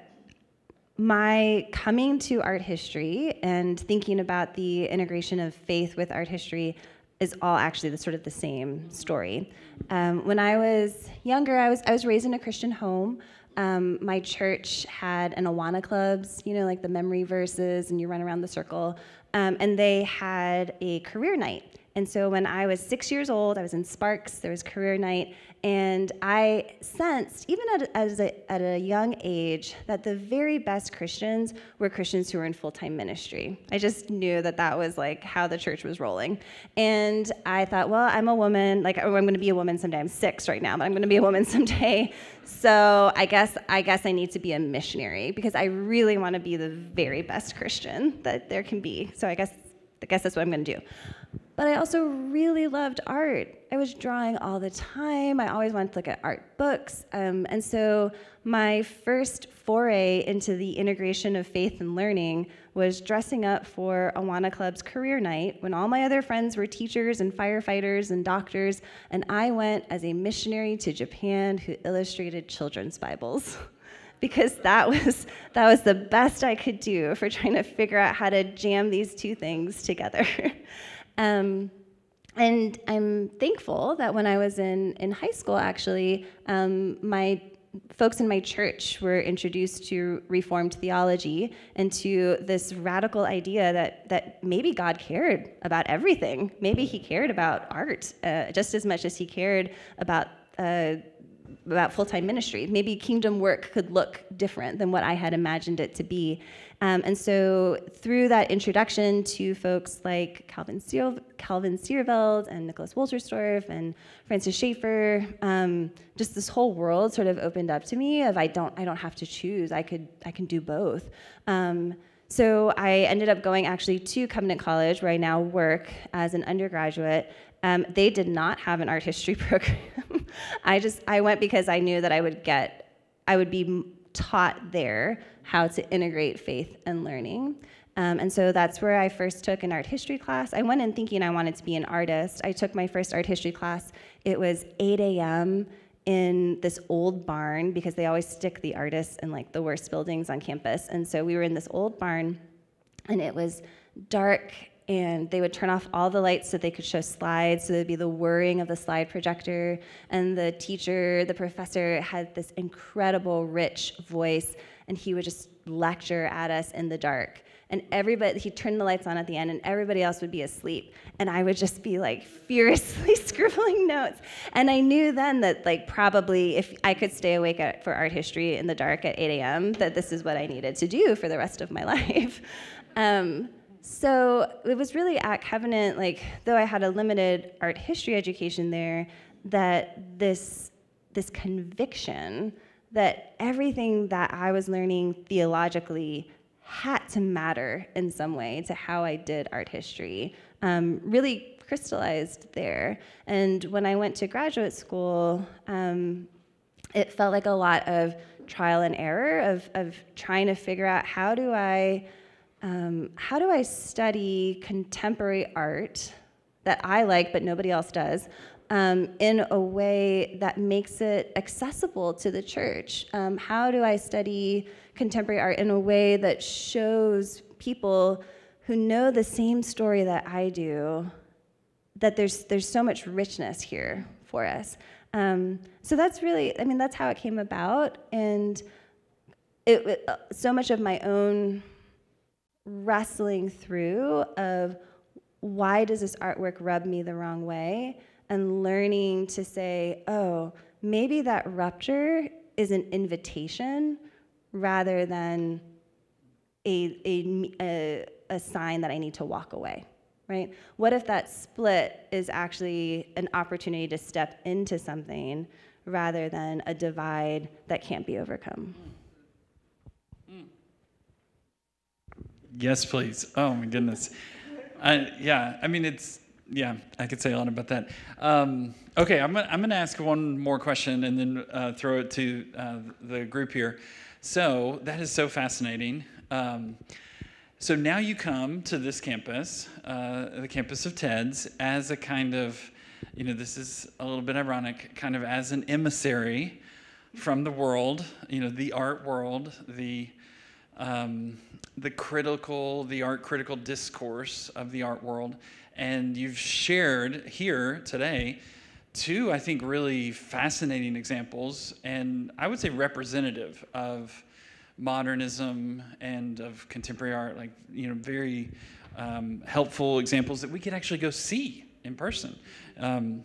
my coming to art history and thinking about the integration of faith with art history is all actually the sort of the same story. Um, when I was younger, I was I was raised in a Christian home. Um, my church had an Awana clubs, you know, like the memory verses, and you run around the circle. Um, and they had a career night. And so when I was six years old, I was in Sparks, there was career night, and I sensed, even at, a, at a young age, that the very best Christians were Christians who were in full time ministry. I just knew that that was like how the church was rolling. And I thought, well, I'm a woman, like, oh, I'm going to be a woman someday. I'm six right now, but I'm going to be a woman someday. So I guess, I guess I need to be a missionary because I really want to be the very best Christian that there can be. So I guess, I guess that's what I'm going to do. But I also really loved art. I was drawing all the time. I always wanted to look at art books. Um, and so my first foray into the integration of faith and learning was dressing up for Awana Club's career night when all my other friends were teachers and firefighters and doctors, and I went as a missionary to Japan who illustrated children's Bibles. because that was that was the best I could do for trying to figure out how to jam these two things together. Um, and I'm thankful that when I was in, in high school, actually, um, my folks in my church were introduced to Reformed theology and to this radical idea that, that maybe God cared about everything. Maybe He cared about art uh, just as much as He cared about. Uh, about full-time ministry. Maybe kingdom work could look different than what I had imagined it to be. Um, and so through that introduction to folks like Calvin, Sier- Calvin Seerveld and Nicholas Wolterstorff and Francis Schaeffer, um, just this whole world sort of opened up to me of I don't, I don't have to choose. I could, I can do both. Um, so I ended up going actually to Covenant College, where I now work as an undergraduate. Um, they did not have an art history program. I just I went because I knew that I would get I would be taught there how to integrate faith and learning. Um, and so that's where I first took an art history class. I went in thinking I wanted to be an artist. I took my first art history class. It was 8 a.m. in this old barn because they always stick the artists in like the worst buildings on campus. And so we were in this old barn, and it was dark and they would turn off all the lights so they could show slides. So there'd be the whirring of the slide projector. And the teacher the professor had this incredible rich voice and he would just lecture at us in the dark. And everybody he'd turn the lights on at the end and everybody else would be asleep. And i would just be like furiously scribbling notes. And i knew then that like probably if i could stay awake at, for art history in the dark at 8 a.m that this is what i needed to do for the rest of my life. Um, so it was really at Covenant, like though I had a limited art history education there, that this this conviction that everything that I was learning theologically had to matter in some way to how I did art history um, really crystallized there. And when I went to graduate school, um, it felt like a lot of trial and error of, of trying to figure out how do I um, how do I study contemporary art that I like but nobody else does um, in a way that makes it accessible to the church? Um, how do I study contemporary art in a way that shows people who know the same story that I do that there's there's so much richness here for us? Um, so that's really, I mean, that's how it came about, and it, it so much of my own wrestling through of why does this artwork rub me the wrong way? And learning to say oh maybe that rupture is an invitation rather than a, a, a, a sign that i need to walk away right? What if that split is actually an opportunity to step into something rather than a divide that can't be overcome Yes, please. Oh my goodness. I, yeah, I mean it's yeah. I could say a lot about that. Um, okay, I'm gonna, I'm gonna ask one more question and then uh, throw it to uh, the group here. So that is so fascinating. Um, so now you come to this campus, uh, the campus of TEDS, as a kind of, you know, this is a little bit ironic, kind of as an emissary from the world, you know, the art world, the um, the critical, the art critical discourse of the art world, and you've shared here today two, I think, really fascinating examples, and I would say representative of modernism and of contemporary art, like, you know, very um, helpful examples that we could actually go see in person. Um,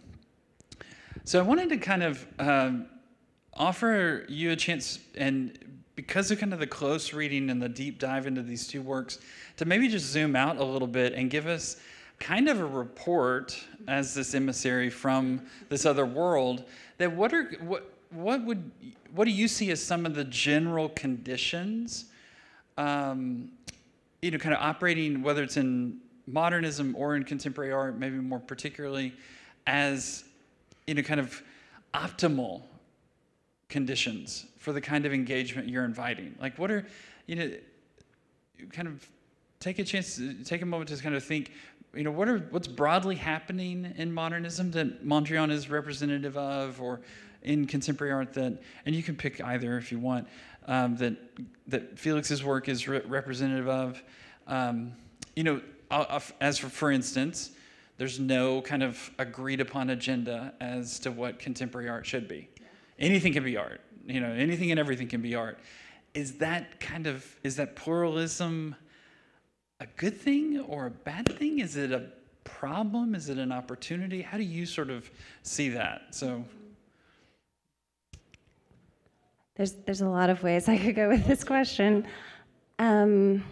so I wanted to kind of um, offer you a chance, and because of kind of the close reading and the deep dive into these two works, to maybe just zoom out a little bit and give us kind of a report as this emissary from this other world that what are what what would what do you see as some of the general conditions um, you know kind of operating whether it's in modernism or in contemporary art maybe more particularly as you know kind of optimal conditions for the kind of engagement you're inviting like what are you know kind of take a chance take a moment to kind of think you know, what are what's broadly happening in modernism that Mondrian is representative of, or in contemporary art that, and you can pick either if you want, um, that that Felix's work is re- representative of. Um, you know, as for, for instance, there's no kind of agreed upon agenda as to what contemporary art should be. Anything can be art. You know, anything and everything can be art. Is that kind of is that pluralism? a good thing or a bad thing? Is it a problem? Is it an opportunity? How do you sort of see that? So there's there's a lot of ways I could go with this question. Um,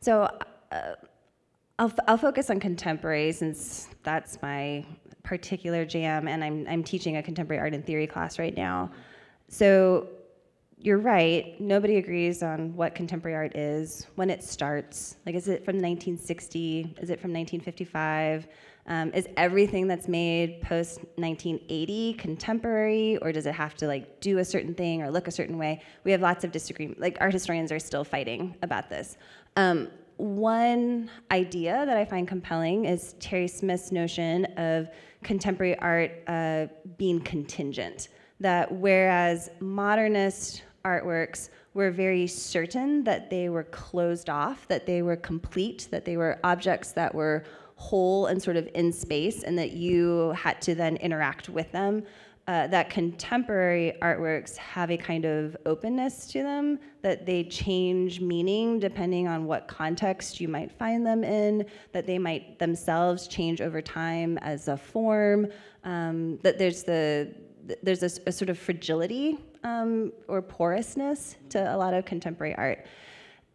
so uh, I'll I'll focus on contemporary since that's my particular jam, and I'm I'm teaching a contemporary art and theory class right now. So you're right. Nobody agrees on what contemporary art is, when it starts. Like, is it from 1960? Is it from 1955? Um, is everything that's made post 1980 contemporary, or does it have to like do a certain thing or look a certain way? We have lots of disagreement. Like, art historians are still fighting about this. Um, one idea that I find compelling is Terry Smith's notion of contemporary art uh, being contingent that whereas modernist artworks were very certain that they were closed off, that they were complete, that they were objects that were whole and sort of in space, and that you had to then interact with them. Uh, that contemporary artworks have a kind of openness to them, that they change meaning depending on what context you might find them in, that they might themselves change over time as a form, um, that there's the there's a, a, sort of fragility um, or porousness to a lot of contemporary art.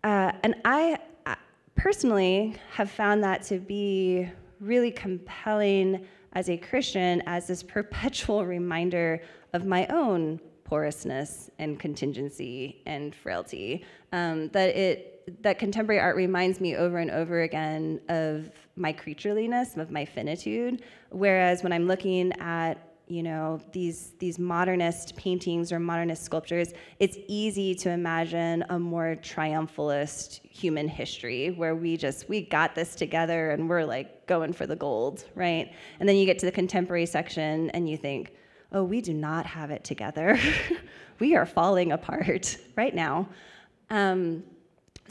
Uh, and I, I personally have found that to be really compelling as a Christian, as this perpetual reminder of my own porousness and contingency and frailty. Um, that it that contemporary art reminds me over and over again of my creatureliness, of my finitude. Whereas when I'm looking at you know these these modernist paintings or modernist sculptures it's easy to imagine a more triumphalist human history where we just we got this together and we're like going for the gold right? And then you get to the contemporary section and you think oh we do not have it together. We are falling apart right now. Um,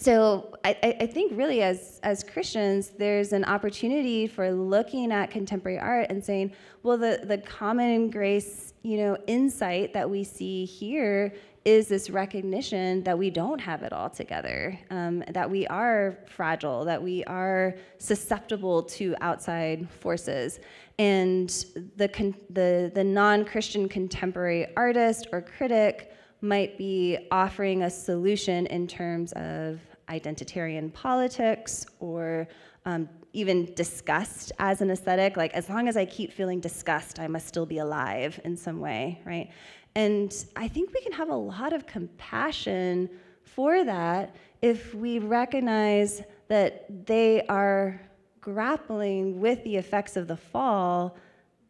so I, I, think really as, as Christians, there's an opportunity for looking at contemporary art and saying, well, the, the common grace, you know, insight that we see here is this recognition that we don't have it all together, um, that we are fragile, that we are susceptible to outside forces. And the, con- the, the non-Christian contemporary artist or critic might be offering a solution in terms of identitarian politics or um, even disgust as an aesthetic. Like, as long as I keep feeling disgust, I must still be alive in some way, right? And I think we can have a lot of compassion for that if we recognize that they are grappling with the effects of the fall.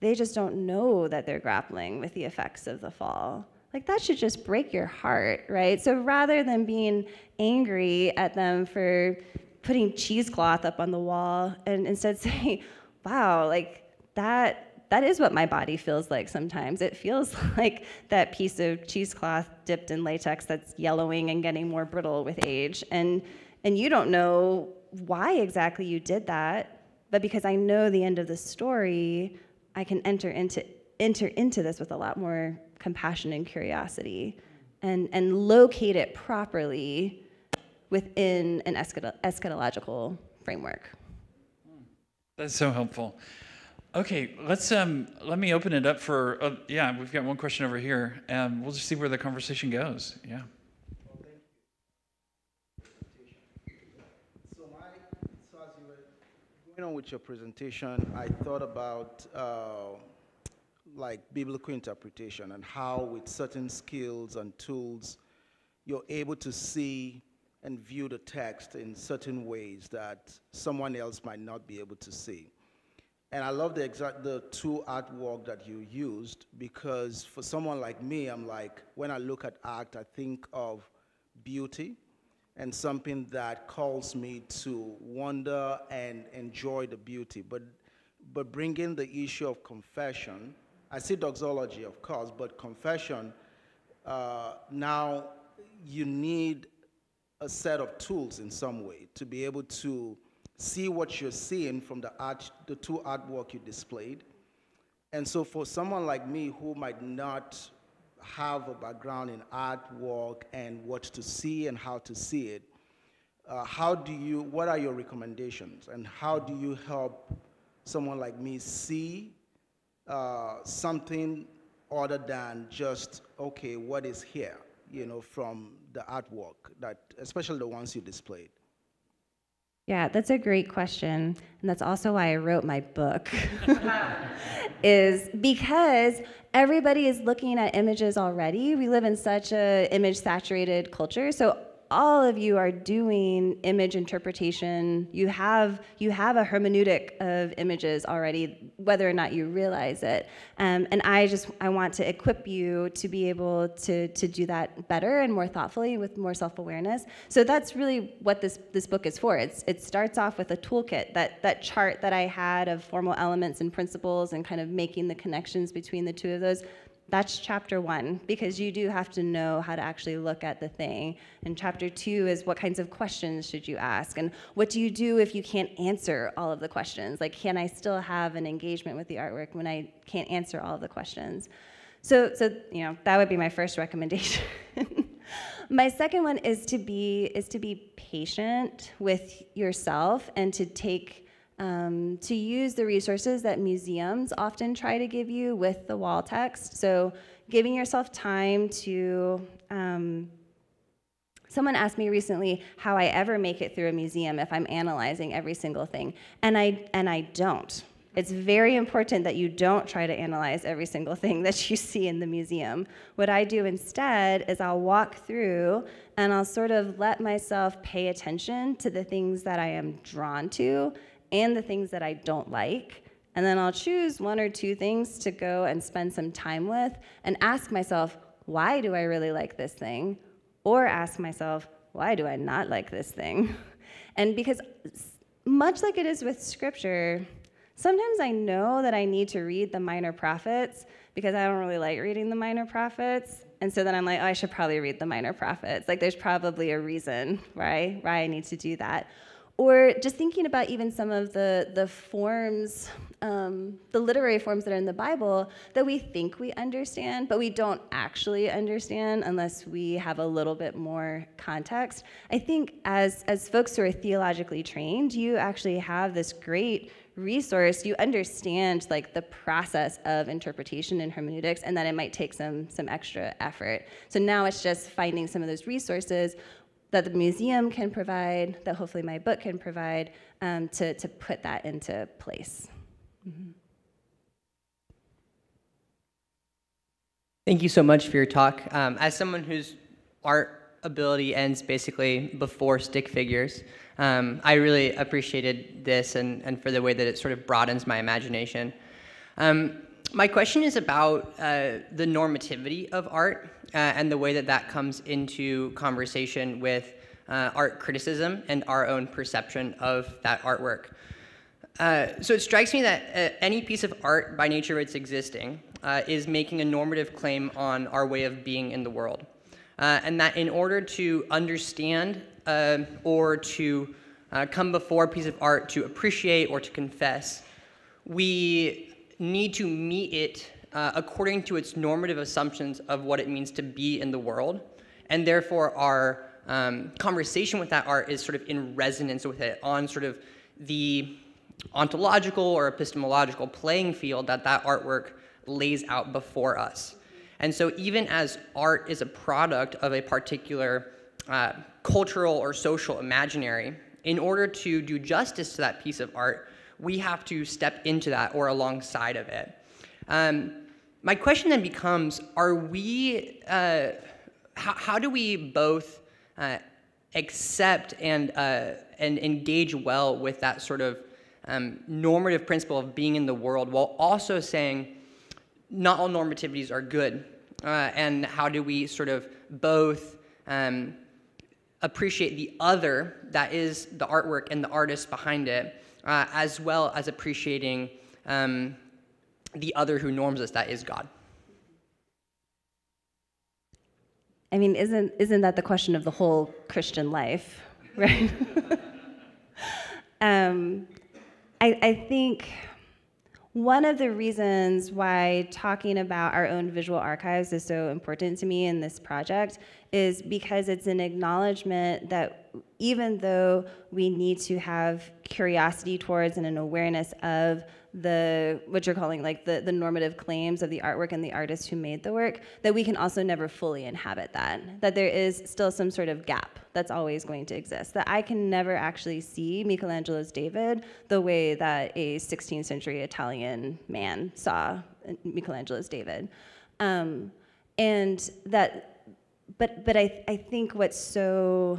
They just don't know that they're grappling with the effects of the fall. Like that should just break your heart, right? So rather than being angry at them for putting cheesecloth up on the wall and instead say, wow, like that that is what my body feels like sometimes. It feels like that piece of cheesecloth dipped in latex that's yellowing and getting more brittle with age. And and you don't know why exactly you did that, but because I know the end of the story, I can enter into enter into this with a lot more compassion and curiosity and, and locate it properly within an eschatological framework. That's so helpful. Okay, let's um, let me open it up for uh, yeah. We've got one question over here, and um, we'll just see where the conversation goes. Yeah. Well, thank you. So, my, so as you were going on with your presentation, I thought about uh, like biblical interpretation and how with certain skills and tools you're able to see and view the text in certain ways that someone else might not be able to see. And I love the exact the two artwork that you used because for someone like me, I'm like when I look at art, I think of beauty and something that calls me to wonder and enjoy the beauty. But but bringing the issue of confession I see doxology, of course, but confession, uh, now you need a set of tools in some way to be able to see what you're seeing from the art, the two artwork you displayed. And so for someone like me who might not have a background in artwork and what to see and how to see it, uh, how do you, what are your recommendations and how do you help someone like me see uh, something other than just, okay, what is here, you know, from the artwork, that, especially the ones you displayed? Yeah, that's a great question. And that's also why I wrote my book. is because everybody is looking at images already. We live in such a image saturated culture. So all of you are doing image interpretation. You have you have a hermeneutic of images already, whether or not you realize it. Um, and I just I want to equip you to be able to to do that better and more thoughtfully with more self-awareness. So that's really what this this book is for. It's it starts off with a toolkit that that chart that I had of formal elements and principles and kind of making the connections between the two of those that's chapter one, because you do have to know how to actually look at the thing. And chapter two is what kinds of questions should you ask? And what do you do if you can't answer all of the questions? Like, can I still have an engagement with the artwork when I can't answer all of the questions? So, so you know, that would be my first recommendation. my second one is to be is to be patient with yourself and to take um, to use the resources that museums often try to give you with the wall text. So, giving yourself time to. Um, someone asked me recently how I ever make it through a museum if I'm analyzing every single thing, and I and I don't. It's very important that you don't try to analyze every single thing that you see in the museum. What I do instead is I'll walk through and I'll sort of let myself pay attention to the things that I am drawn to and the things that I don't like. And then I'll choose one or two things to go and spend some time with and ask myself, why do I really like this thing? Or ask myself, why do I not like this thing? And because, much like it is with scripture, sometimes I know that I need to read the minor prophets because I don't really like reading the minor prophets. And so then I'm like, oh, I should probably read the minor prophets. Like, there's probably a reason why, why I need to do that or just thinking about even some of the, the forms, um, the literary forms that are in the Bible that we think we understand, but we don't actually understand unless we have a little bit more context. I think as, as folks who are theologically trained, you actually have this great resource. You understand like the process of interpretation and hermeneutics, and that it might take some, some extra effort. So now it's just finding some of those resources that the museum can provide, that hopefully my book can provide, um, to, to put that into place. Mm-hmm. Thank you so much for your talk. Um, as someone whose art ability ends basically before stick figures, um, I really appreciated this and, and for the way that it sort of broadens my imagination. My question is about uh, the normativity of art uh, and the way that that comes into conversation with uh, art criticism and our own perception of that artwork. Uh, so it strikes me that uh, any piece of art, by nature of its existing, uh, is making a normative claim on our way of being in the world. And that in order to understand or to come before a piece of art to appreciate or to confess, we need to meet it according to its normative assumptions of what it means to be in the world. And therefore, our um, conversation with that art is sort of in resonance with it on sort of the ontological or epistemological playing field that that artwork lays out before us. And so, even as art is a product of a particular uh, cultural or social imaginary, in order to do justice to that piece of art, we have to step into that or alongside of it. Um, my question then becomes are we, uh, how, how, do we both uh, accept and, uh, and engage well with that sort of um, normative principle of being in the world while also saying not all normativities are good? Uh, and how do we sort of both um, appreciate the other that is the artwork and the artist behind it, uh, as well as appreciating um, the other who norms us, that is God? I mean, isn't, isn't that the question of the whole Christian life, right? um, I, I think one of the reasons why talking about our own visual archives is so important to me in this project is because it's an acknowledgement that even though we need to have curiosity towards and an awareness of the what you're calling like the, the normative claims of the artwork and the artist who made the work that we can also never fully inhabit that that there is still some sort of gap that's always going to exist that i can never actually see michelangelo's david the way that a 16th century italian man saw michelangelo's david. Um, and that but but I, I think what's so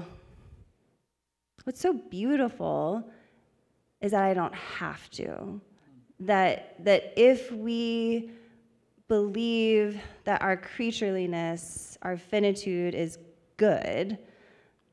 what's so beautiful is that i don't have to. That, that if we believe that our creatureliness, our finitude is good,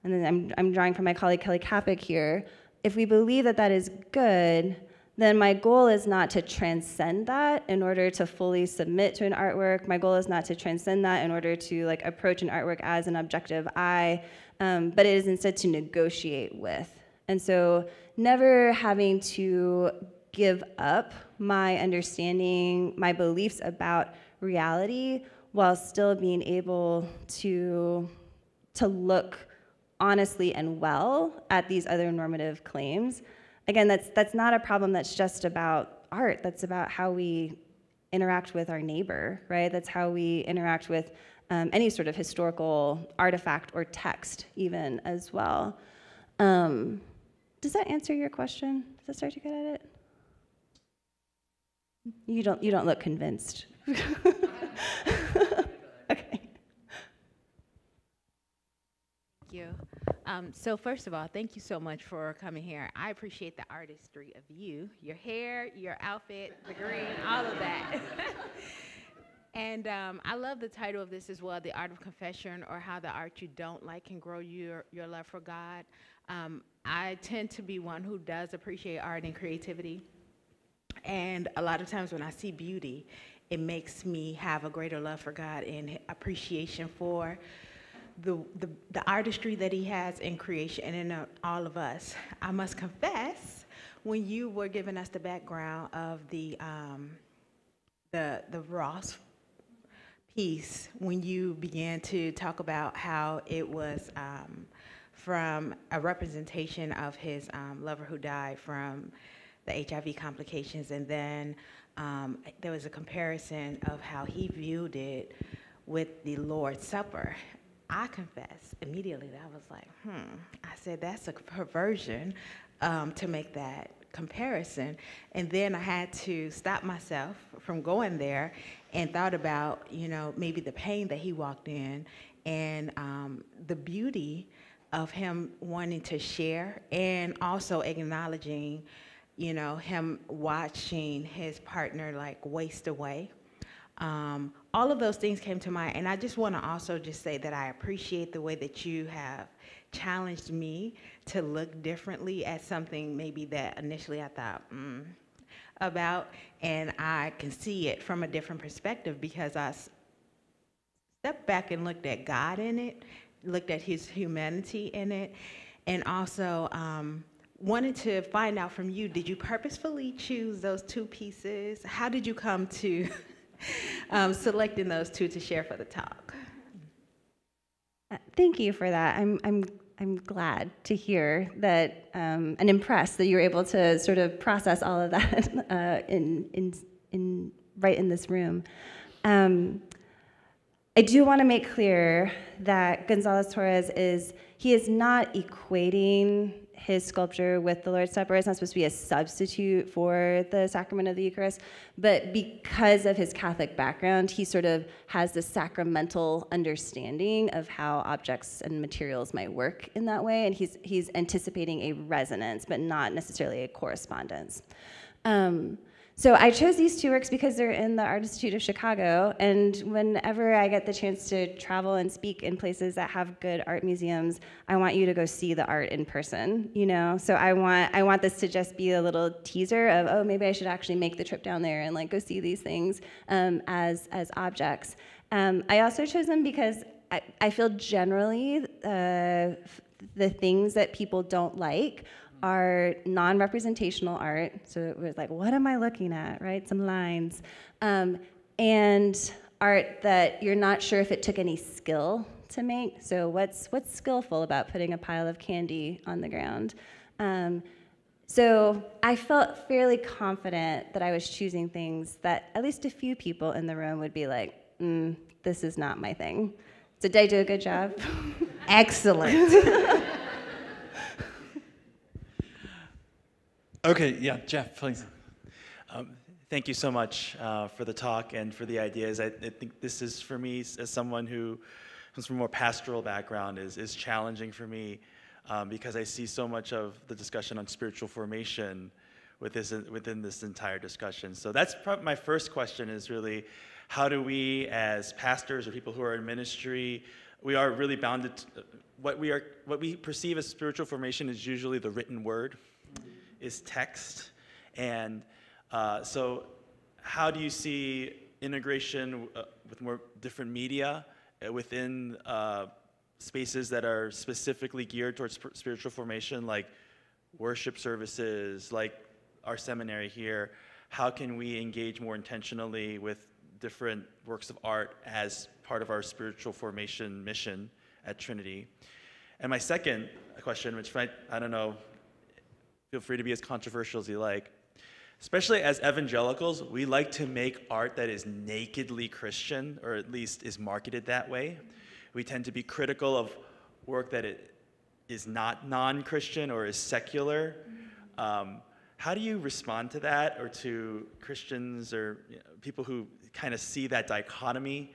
and then I'm, I'm drawing from my colleague Kelly Kapic here, if we believe that that is good, then my goal is not to transcend that in order to fully submit to an artwork. My goal is not to transcend that in order to like approach an artwork as an objective I, um, but it is instead to negotiate with. And so never having to give up my understanding, my beliefs about reality, while still being able to, to look honestly and well at these other normative claims. Again, that's, that's not a problem that's just about art, that's about how we interact with our neighbor, right? That's how we interact with um, any sort of historical artifact or text, even as well. Um, does that answer your question? Does that start to get at it? You don't, you don't look convinced. okay. Thank you. Um, so first of all, thank you so much for coming here. I appreciate the artistry of you, your hair, your outfit, the green, all of that. and um, I love the title of this as well, The Art of Confession, or How the Art You Don't Like Can Grow Your, your Love for God. Um, I tend to be one who does appreciate art and creativity. And a lot of times when I see beauty, it makes me have a greater love for God and appreciation for the, the, the artistry that He has in creation and in uh, all of us. I must confess, when you were giving us the background of the, um, the, the Ross piece, when you began to talk about how it was um, from a representation of his um, lover who died from the HIV complications, and then um, there was a comparison of how he viewed it with the Lord's Supper. I confess immediately that I was like, hmm. I said that's a perversion um, to make that comparison. And then I had to stop myself from going there and thought about, you know, maybe the pain that he walked in and um, the beauty of him wanting to share and also acknowledging you know, him watching his partner like waste away. Um, all of those things came to mind, and I just want to also just say that I appreciate the way that you have challenged me to look differently at something maybe that initially I thought mm, about, and I can see it from a different perspective because I stepped back and looked at God in it, looked at His humanity in it, and also um, wanted to find out from you: Did you purposefully choose those two pieces? How did you come to um, selecting those two to share for the talk? Uh, Thank you for that. I'm, I'm, I'm glad to hear that um, and impressed that you're able to sort of process all of that uh, in, in, in, right in this room. Um, I do want to make clear that Gonzalez Torres is, he is not equating his sculpture with the Lord's Supper. It's not supposed to be a substitute for the sacrament of the Eucharist. But because of his Catholic background, he sort of has this sacramental understanding of how objects and materials might work in that way. And he's, he's anticipating a resonance, but not necessarily a correspondence. Um, so I chose these two works because they're in the Art Institute of Chicago, and whenever I get the chance to travel and speak in places that have good art museums, I want you to go see the art in person, you know? So I want I want this to just be a little teaser of, oh, maybe I should actually make the trip down there and like go see these things um, as, as objects. Um, I also chose them because I, I feel generally uh, the things that people don't like are non-representational art. So it was like, what am I looking at, right? Some lines. Um, and art that you're not sure if it took any skill to make. So what's, what's skillful about putting a pile of candy on the ground? Um, so I felt fairly confident that I was choosing things that at least a few people in the room would be like, mm, this is not my thing. Did I do a good job? Excellent. Okay, yeah, Jeff, please. Um, Thank you so much uh, for the talk and for the ideas. I, I think this is, for me, as someone who comes from a more pastoral background, is, is challenging for me um, because I see so much of the discussion on spiritual formation with this, within this entire discussion. So that's my first question is really, how do we as pastors or people who are in ministry, we are really bounded, to, what, we are, what we perceive as spiritual formation is usually the written word, is text. And uh, so, how do you see integration uh, with more different media uh, within uh, spaces that are specifically geared towards sp- spiritual formation, like worship services, like our seminary here? How can we engage more intentionally with different works of art as part of our spiritual formation mission at Trinity? And my second question, which might, I don't know, feel free to be as controversial as you like. Especially as evangelicals, we like to make art that is nakedly Christian, or at least is marketed that way. We tend to be critical of work that is not non Christian or is secular. Um, how do you respond to that, or to Christians or you know, people who kind of see that dichotomy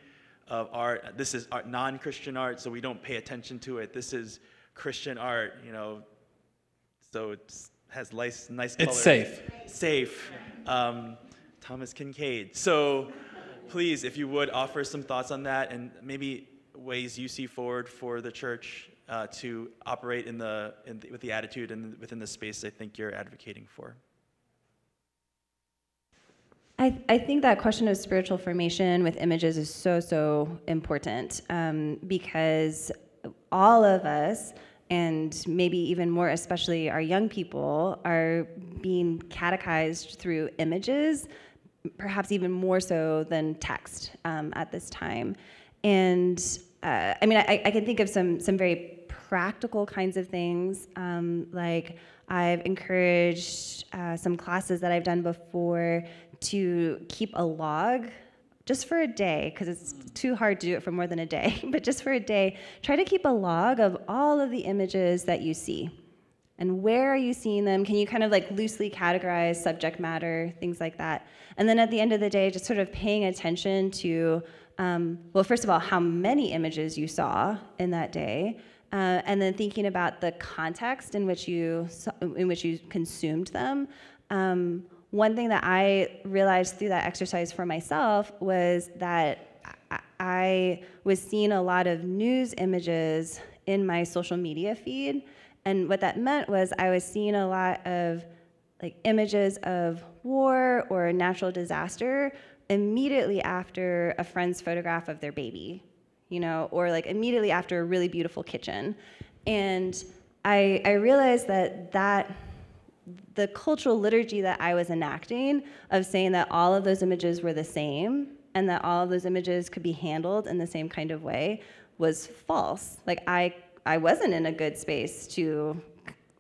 of art? This is art, non Christian art, so we don't pay attention to it. This is Christian art, you know, so it has nice, nice colors. It's safe. Safe. Um, Thomas Kinkade. So please, if you would, offer some thoughts on that and maybe ways you see forward for the church uh, to operate in the, in the, with the attitude and within the space I think you're advocating for. I, I think that question of spiritual formation with images is so, so important um, because all of us, and maybe even more especially our young people, are being catechized through images, perhaps even more so than text um, at this time. And uh, I mean, I, I can think of some, some very practical kinds of things. Um, like I've encouraged uh, some classes that I've done before to keep a log just for a day, because it's too hard to do it for more than a day, but just for a day, try to keep a log of all of the images that you see. And where are you seeing them? Can you kind of like loosely categorize subject matter, things like that? And then at the end of the day, just sort of paying attention to, um, well, first of all, how many images you saw in that day, uh, and then thinking about the context in which you in which you consumed them. Um, one thing that I realized through that exercise for myself was that I- was seeing a lot of news images in my social media feed, and what that meant was I was seeing a lot of like images of war or a natural disaster immediately after a friend's photograph of their baby, you know, or like immediately after a really beautiful kitchen. And I, I realized that that the cultural liturgy that I was enacting of saying that all of those images were the same and that all of those images could be handled in the same kind of way was false. Like I I wasn't in a good space to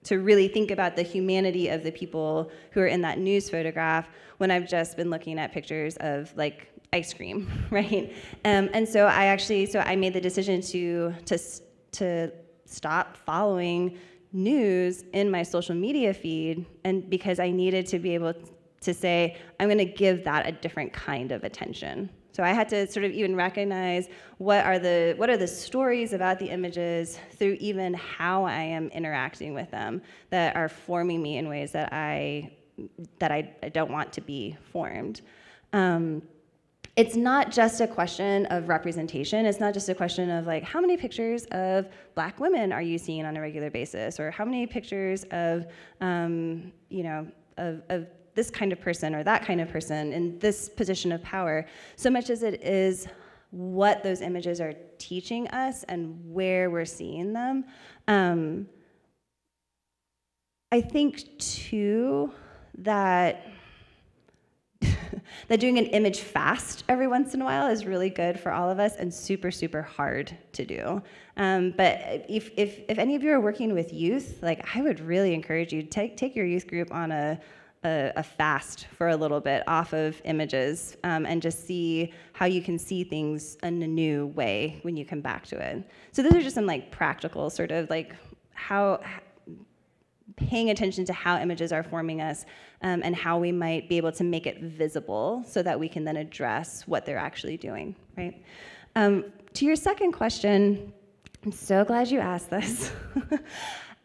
to really think about the humanity of the people who are in that news photograph when I've just been looking at pictures of like ice cream, right? Um, and so I actually, so I made the decision to to to stop following news in my social media feed, and because I needed to be able to say I'm going to give that a different kind of attention. So I had to sort of even recognize what are the what are the stories about the images through even how I am interacting with them that are forming me in ways that I that I, I don't want to be formed. Um, it's not just a question of representation. It's not just a question of like how many pictures of black women are you seeing on a regular basis, or how many pictures of um, you know of, of this kind of person or that kind of person in this position of power, so much as it is what those images are teaching us and where we're seeing them. Um, I think too that that doing an image fast every once in a while is really good for all of us and super super hard to do. Um, but if, if, if any of you are working with youth like i would really encourage you to take, take your youth group on a, a, a fast for a little bit off of images um, and just see how you can see things in a new way when you come back to it. So those are just some like practical sort of like how paying attention to how images are forming us um, and how we might be able to make it visible so that we can then address what they're actually doing, right? Um, to your second question, I'm so glad you asked this. uh,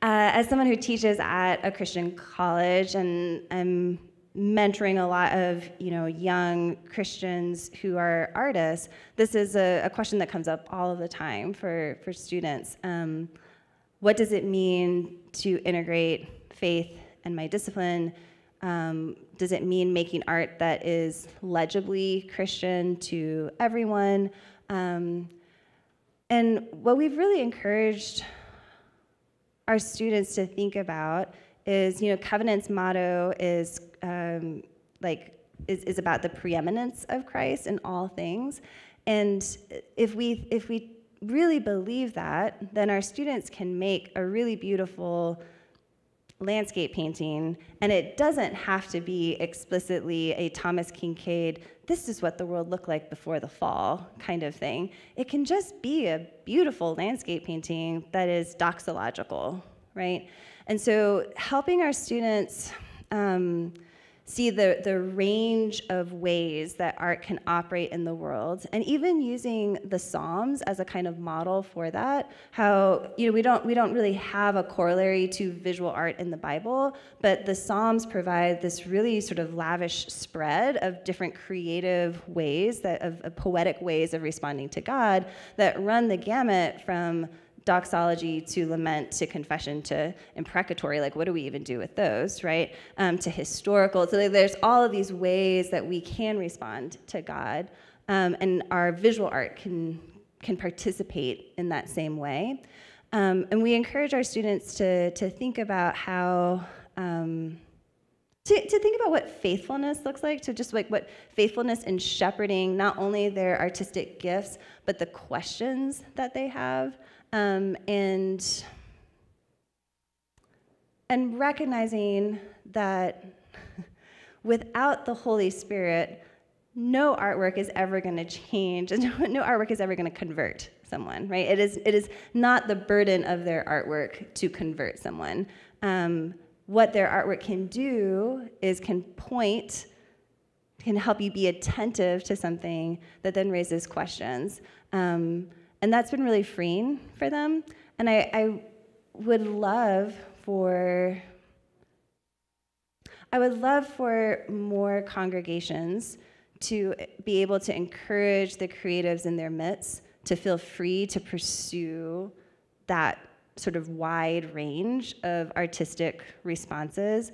as someone who teaches at a Christian college and I'm mentoring a lot of you know young Christians who are artists, this is a, a question that comes up all of the time for, for students. Um, what does it mean to integrate faith and my discipline? Um, does it mean making art that is legibly Christian to everyone? Um, and what we've really encouraged our students to think about is, you know, Covenant's motto is um, like is, is about the preeminence of Christ in all things. And if we if we really believe that, then our students can make a really beautiful landscape painting, and it doesn't have to be explicitly a Thomas Kinkade, this is what the world looked like before the fall kind of thing. It can just be a beautiful landscape painting that is doxological, right? And so helping our students um, see the, the range of ways that art can operate in the world. And even using the psalms as a kind of model for that how you know we don't we don't really have a corollary to visual art in the bible but the psalms provide this really sort of lavish spread of different creative ways that of, of poetic ways of responding to god that run the gamut from doxology to lament to confession to imprecatory like what do we even do with those right? Um, to historical so there's all of these ways that we can respond to god um, and our visual art can can participate in that same way. Um, and we encourage our students to to think about how um, to, to think about what faithfulness looks like, to just like what faithfulness in shepherding not only their artistic gifts, but the questions that they have, um, and and recognizing that without the Holy Spirit, no artwork is ever going to change, and no artwork is ever going to convert someone, right? It is, it is not the burden of their artwork to convert someone. Um, what their artwork can do is can point, can help you be attentive to something that then raises questions. Um, and that's been really freeing for them. And I, I would love for I would love for more congregations to be able to encourage the creatives in their midst to feel free to pursue that sort of wide range of artistic responses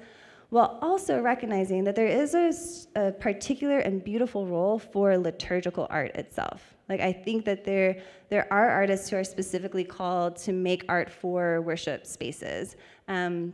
while also recognizing that there is a particular and beautiful role for liturgical art itself. Like I think that there there are artists who are specifically called to make art for worship spaces. Um,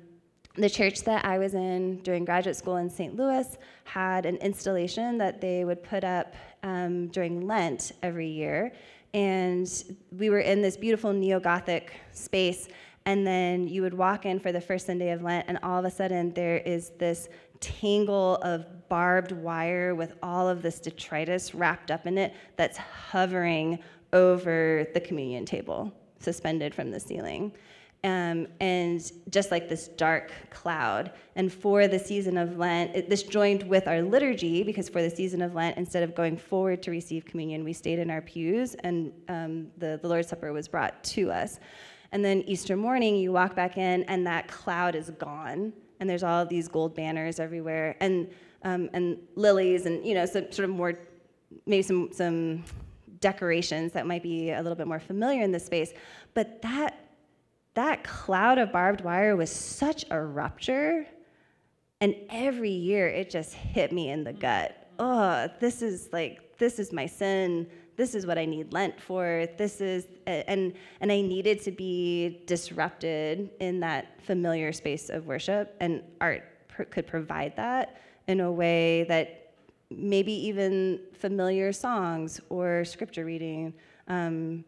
the church that I was in during graduate school in St. Louis had an installation that they would put up um, during Lent every year. And we were in this beautiful neo Gothic space. And then you would walk in for the first Sunday of Lent, and all of a sudden there is this tangle of barbed wire with all of this detritus wrapped up in it that's hovering over the communion table, suspended from the ceiling um, and just like this dark cloud. And for the season of Lent, it, this joined with our liturgy because for the season of Lent, instead of going forward to receive communion, we stayed in our pews and um, the, the Lord's Supper was brought to us. And then Easter morning, you walk back in and that cloud is gone. And there's all these gold banners everywhere and, um, and lilies and, you know, some sort of more, maybe some, some decorations that might be a little bit more familiar in this space. But that that cloud of barbed wire was such a rupture. And every year it just hit me in the gut. Oh, this is like, this is my sin. This is what I need Lent for. This is, and, and I needed to be disrupted in that familiar space of worship. And art pr- could provide that in a way that maybe even familiar songs or scripture reading um,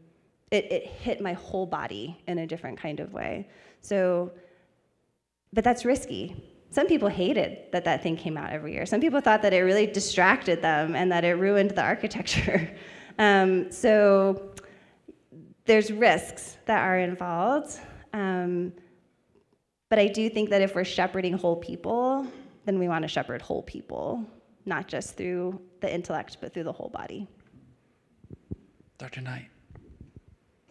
it, it hit my whole body in a different kind of way. So, but that's risky. Some people hated that that thing came out every year. Some people thought that it really distracted them and that it ruined the architecture. Um, so there's risks that are involved. Um, but I do think that if we're shepherding whole people, then we want to shepherd whole people, not just through the intellect, but through the whole body. Dr. Knight.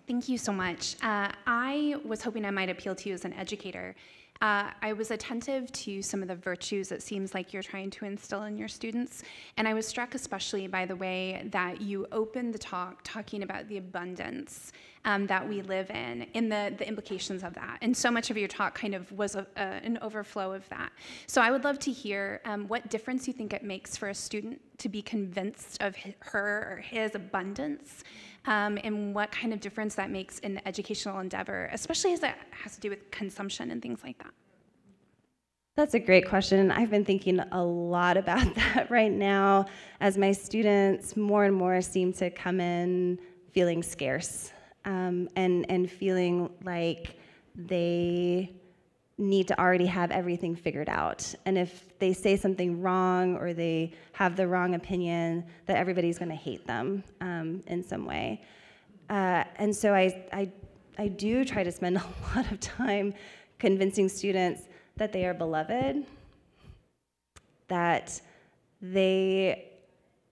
Thank you so much. Uh, I was hoping I might appeal to you as an educator. Uh, I was attentive to some of the virtues it seems like you're trying to instill in your students, and I was struck especially by the way that you opened the talk talking about the abundance um, that we live in and the, the implications of that. And so much of your talk kind of was a, a, an overflow of that. So I would love to hear um, what difference you think it makes for a student to be convinced of hi- her or his abundance um, and what kind of difference that makes in the educational endeavor, especially as it has to do with consumption and things like that. That's a great question. I've been thinking a lot about that right now as my students more and more seem to come in feeling scarce um, and, and feeling like they need to already have everything figured out. And if they say something wrong or they have the wrong opinion, that everybody's going to hate them um, in some way. Uh, and so I, I, I do try to spend a lot of time convincing students that they are beloved, that they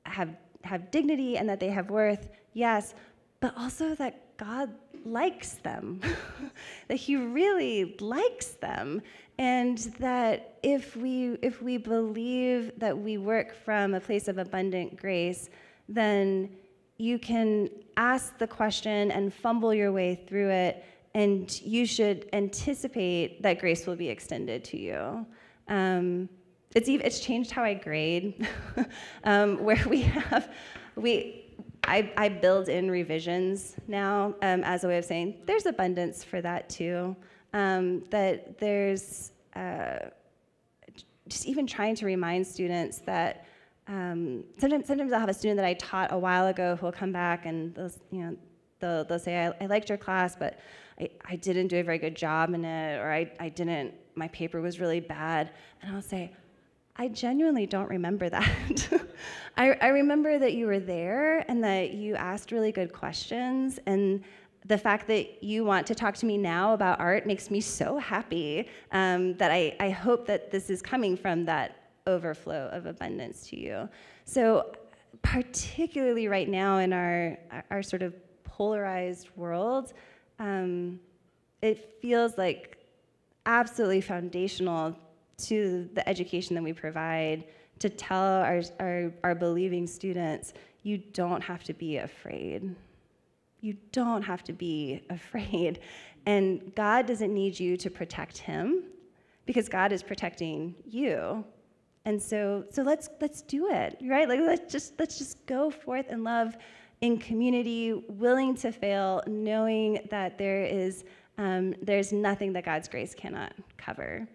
have, have dignity and that they have worth, yes, but also that God likes them, that He really likes them, and that if we, if we believe that we work from a place of abundant grace, then you can ask the question and fumble your way through it, and you should anticipate that grace will be extended to you. Um, it's even, it's changed how I grade, um, where we have we I, I build in revisions now um, as a way of saying there's abundance for that too. Um, that there's uh, just even trying to remind students that um, sometimes, sometimes I'll have a student that I taught a while ago who will come back and they'll, you know, they'll, they'll say, I, I liked your class, but I, I didn't do a very good job in it, or I, I didn't, my paper was really bad. And I'll say, I genuinely don't remember that. I, I remember that you were there and that you asked really good questions. And the fact that you want to talk to me now about art makes me so happy um, that I, I hope that this is coming from that overflow of abundance to you. So, particularly right now in our, our sort of polarized world, um, it feels like absolutely foundational to the education that we provide to tell our, our, our believing students you don't have to be afraid. You don't have to be afraid. And God doesn't need you to protect him because God is protecting you. And so so let's let's do it, right? Like let's just let's just go forth and love in community, willing to fail, knowing that there is um, there's nothing that God's grace cannot cover.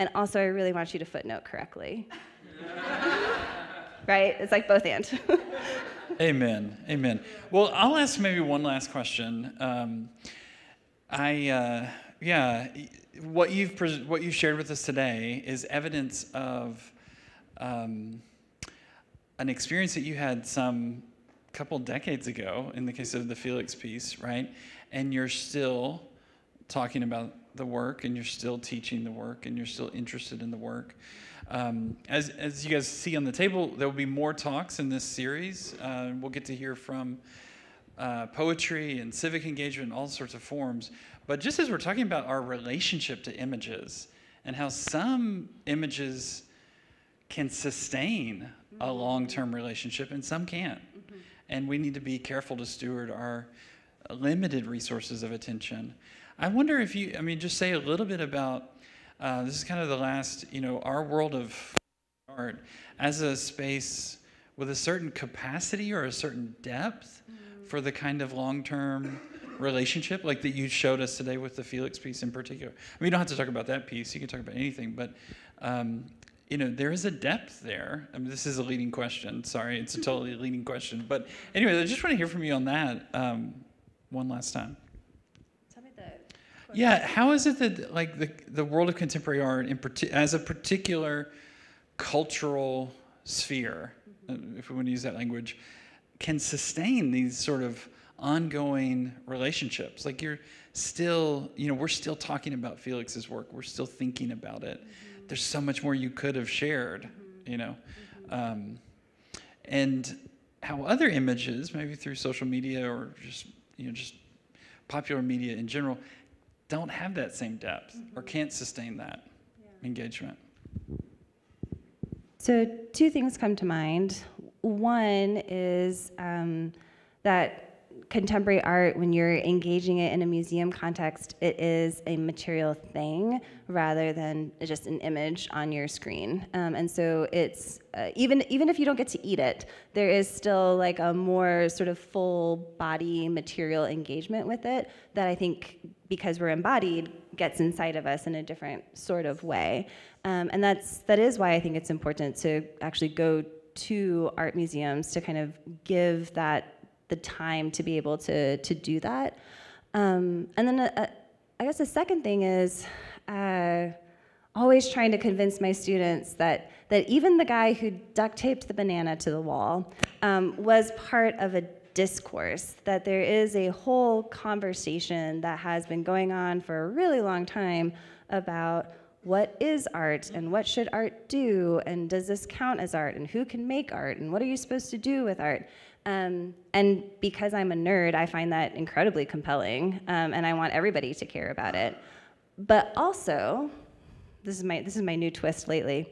And also, I really want you to footnote correctly. right? It's like both and. Amen. Amen. Well, I'll ask maybe one last question. Um, I, uh, yeah, what you've pres- what you shared with us today is evidence of um, an experience that you had some couple decades ago in the case of the Felix piece, right? And you're still talking about the work, and you're still teaching the work, and you're still interested in the work. Um, as, as you guys see on the table, there will be more talks in this series. Uh, we'll get to hear from uh, poetry and civic engagement in all sorts of forms. But just as we're talking about our relationship to images and how some images can sustain a Mm-hmm. long term relationship and some can't. And we need to be careful to steward our limited resources of attention. I wonder if you, I mean, just say a little bit about uh, this is kind of the last, you know, our world of art as a space with a certain capacity or a certain depth for the kind of long term relationship like that you showed us today with the Felix piece in particular. I mean, you don't have to talk about that piece, you can talk about anything, but. Um, you know, there is a depth there. I mean, this is a leading question. Sorry, it's a totally leading question. But anyway, I just want to hear from you on that um, one last time. Tell me the Yeah, how is it that like the the world of contemporary art, in parti- as a particular cultural sphere, uh, if we want to use that language, can sustain these sort of ongoing relationships? Like you're still, you know, we're still talking about Felix's work. We're still thinking about it. There's so much more you could have shared, you know, um, and how other images, maybe through social media or just you know just popular media in general, don't have that same depth or can't sustain that engagement. So, two things come to mind. One is um, that contemporary art, when you're engaging it in a museum context, it is a material thing rather than just an image on your screen. Um, and so, it's uh, even even if you don't get to eat it, there is still like a more sort of full body material engagement with it that I think because we're embodied gets inside of us in a different sort of way. Um, and that's that is why I think it's important to actually go to art museums to kind of give that the time to be able to to do that. Um, and then uh, I guess the second thing is uh, always trying to convince my students that that even the guy who duct taped the banana to the wall um, was part of a discourse, that there is a whole conversation that has been going on for a really long time about what is art and what should art do and does this count as art and who can make art and what are you supposed to do with art? Um, and because i'm a nerd i find that incredibly compelling um, and i want everybody to care about it but also this is my this is my new twist lately.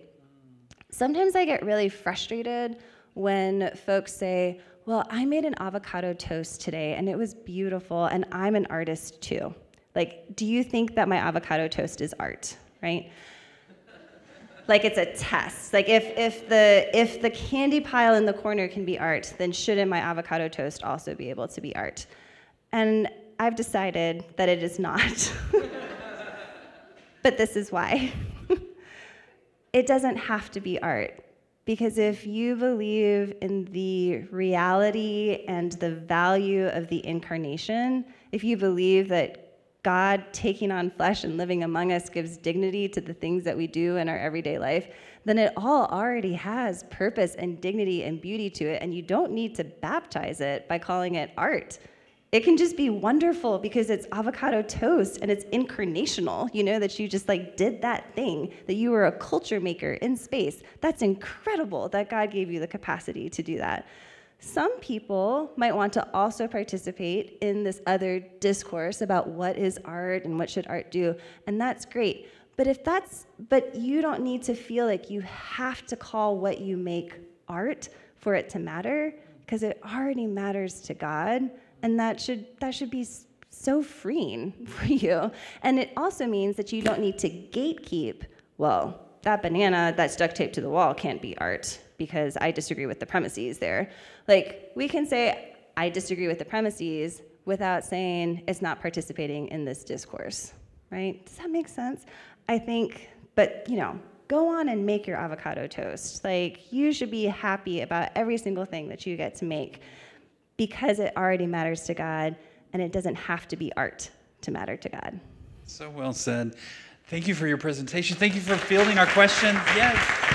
Sometimes i get really frustrated when folks say well i made an avocado toast today and it was beautiful and i'm an artist too. Like do you think that my avocado toast is art right? Like it's a test. Like if if the if the candy pile in the corner can be art then shouldn't my avocado toast also be able to be art? And i've decided that it is not but this is why it doesn't have to be art because if you believe in the reality and the value of the incarnation if you believe that God taking on flesh and living among us gives dignity to the things that we do in our everyday life, then it all already has purpose and dignity and beauty to it. And you don't need to baptize it by calling it art. It can just be wonderful because it's avocado toast and it's incarnational, you know, that you just like did that thing, that you were a culture maker in space. That's incredible that God gave you the capacity to do that. Some people might want to also participate in this other discourse about what is art and what should art do, and that's great. But if that's but you don't need to feel like you have to call what you make art for it to matter because it already matters to God, and that should that should be so freeing for you. And it also means that you don't need to gatekeep. Well, that banana that's duct taped to the wall can't be art because I disagree with the premises there. Like we can say I disagree with the premises without saying it's not participating in this discourse, right? Does that make sense? I think, but you know, go on and make your avocado toast. Like you should be happy about every single thing that you get to make because it already matters to God and it doesn't have to be art to matter to God. So well said. Thank you for your presentation. Thank you for fielding our questions. Yes.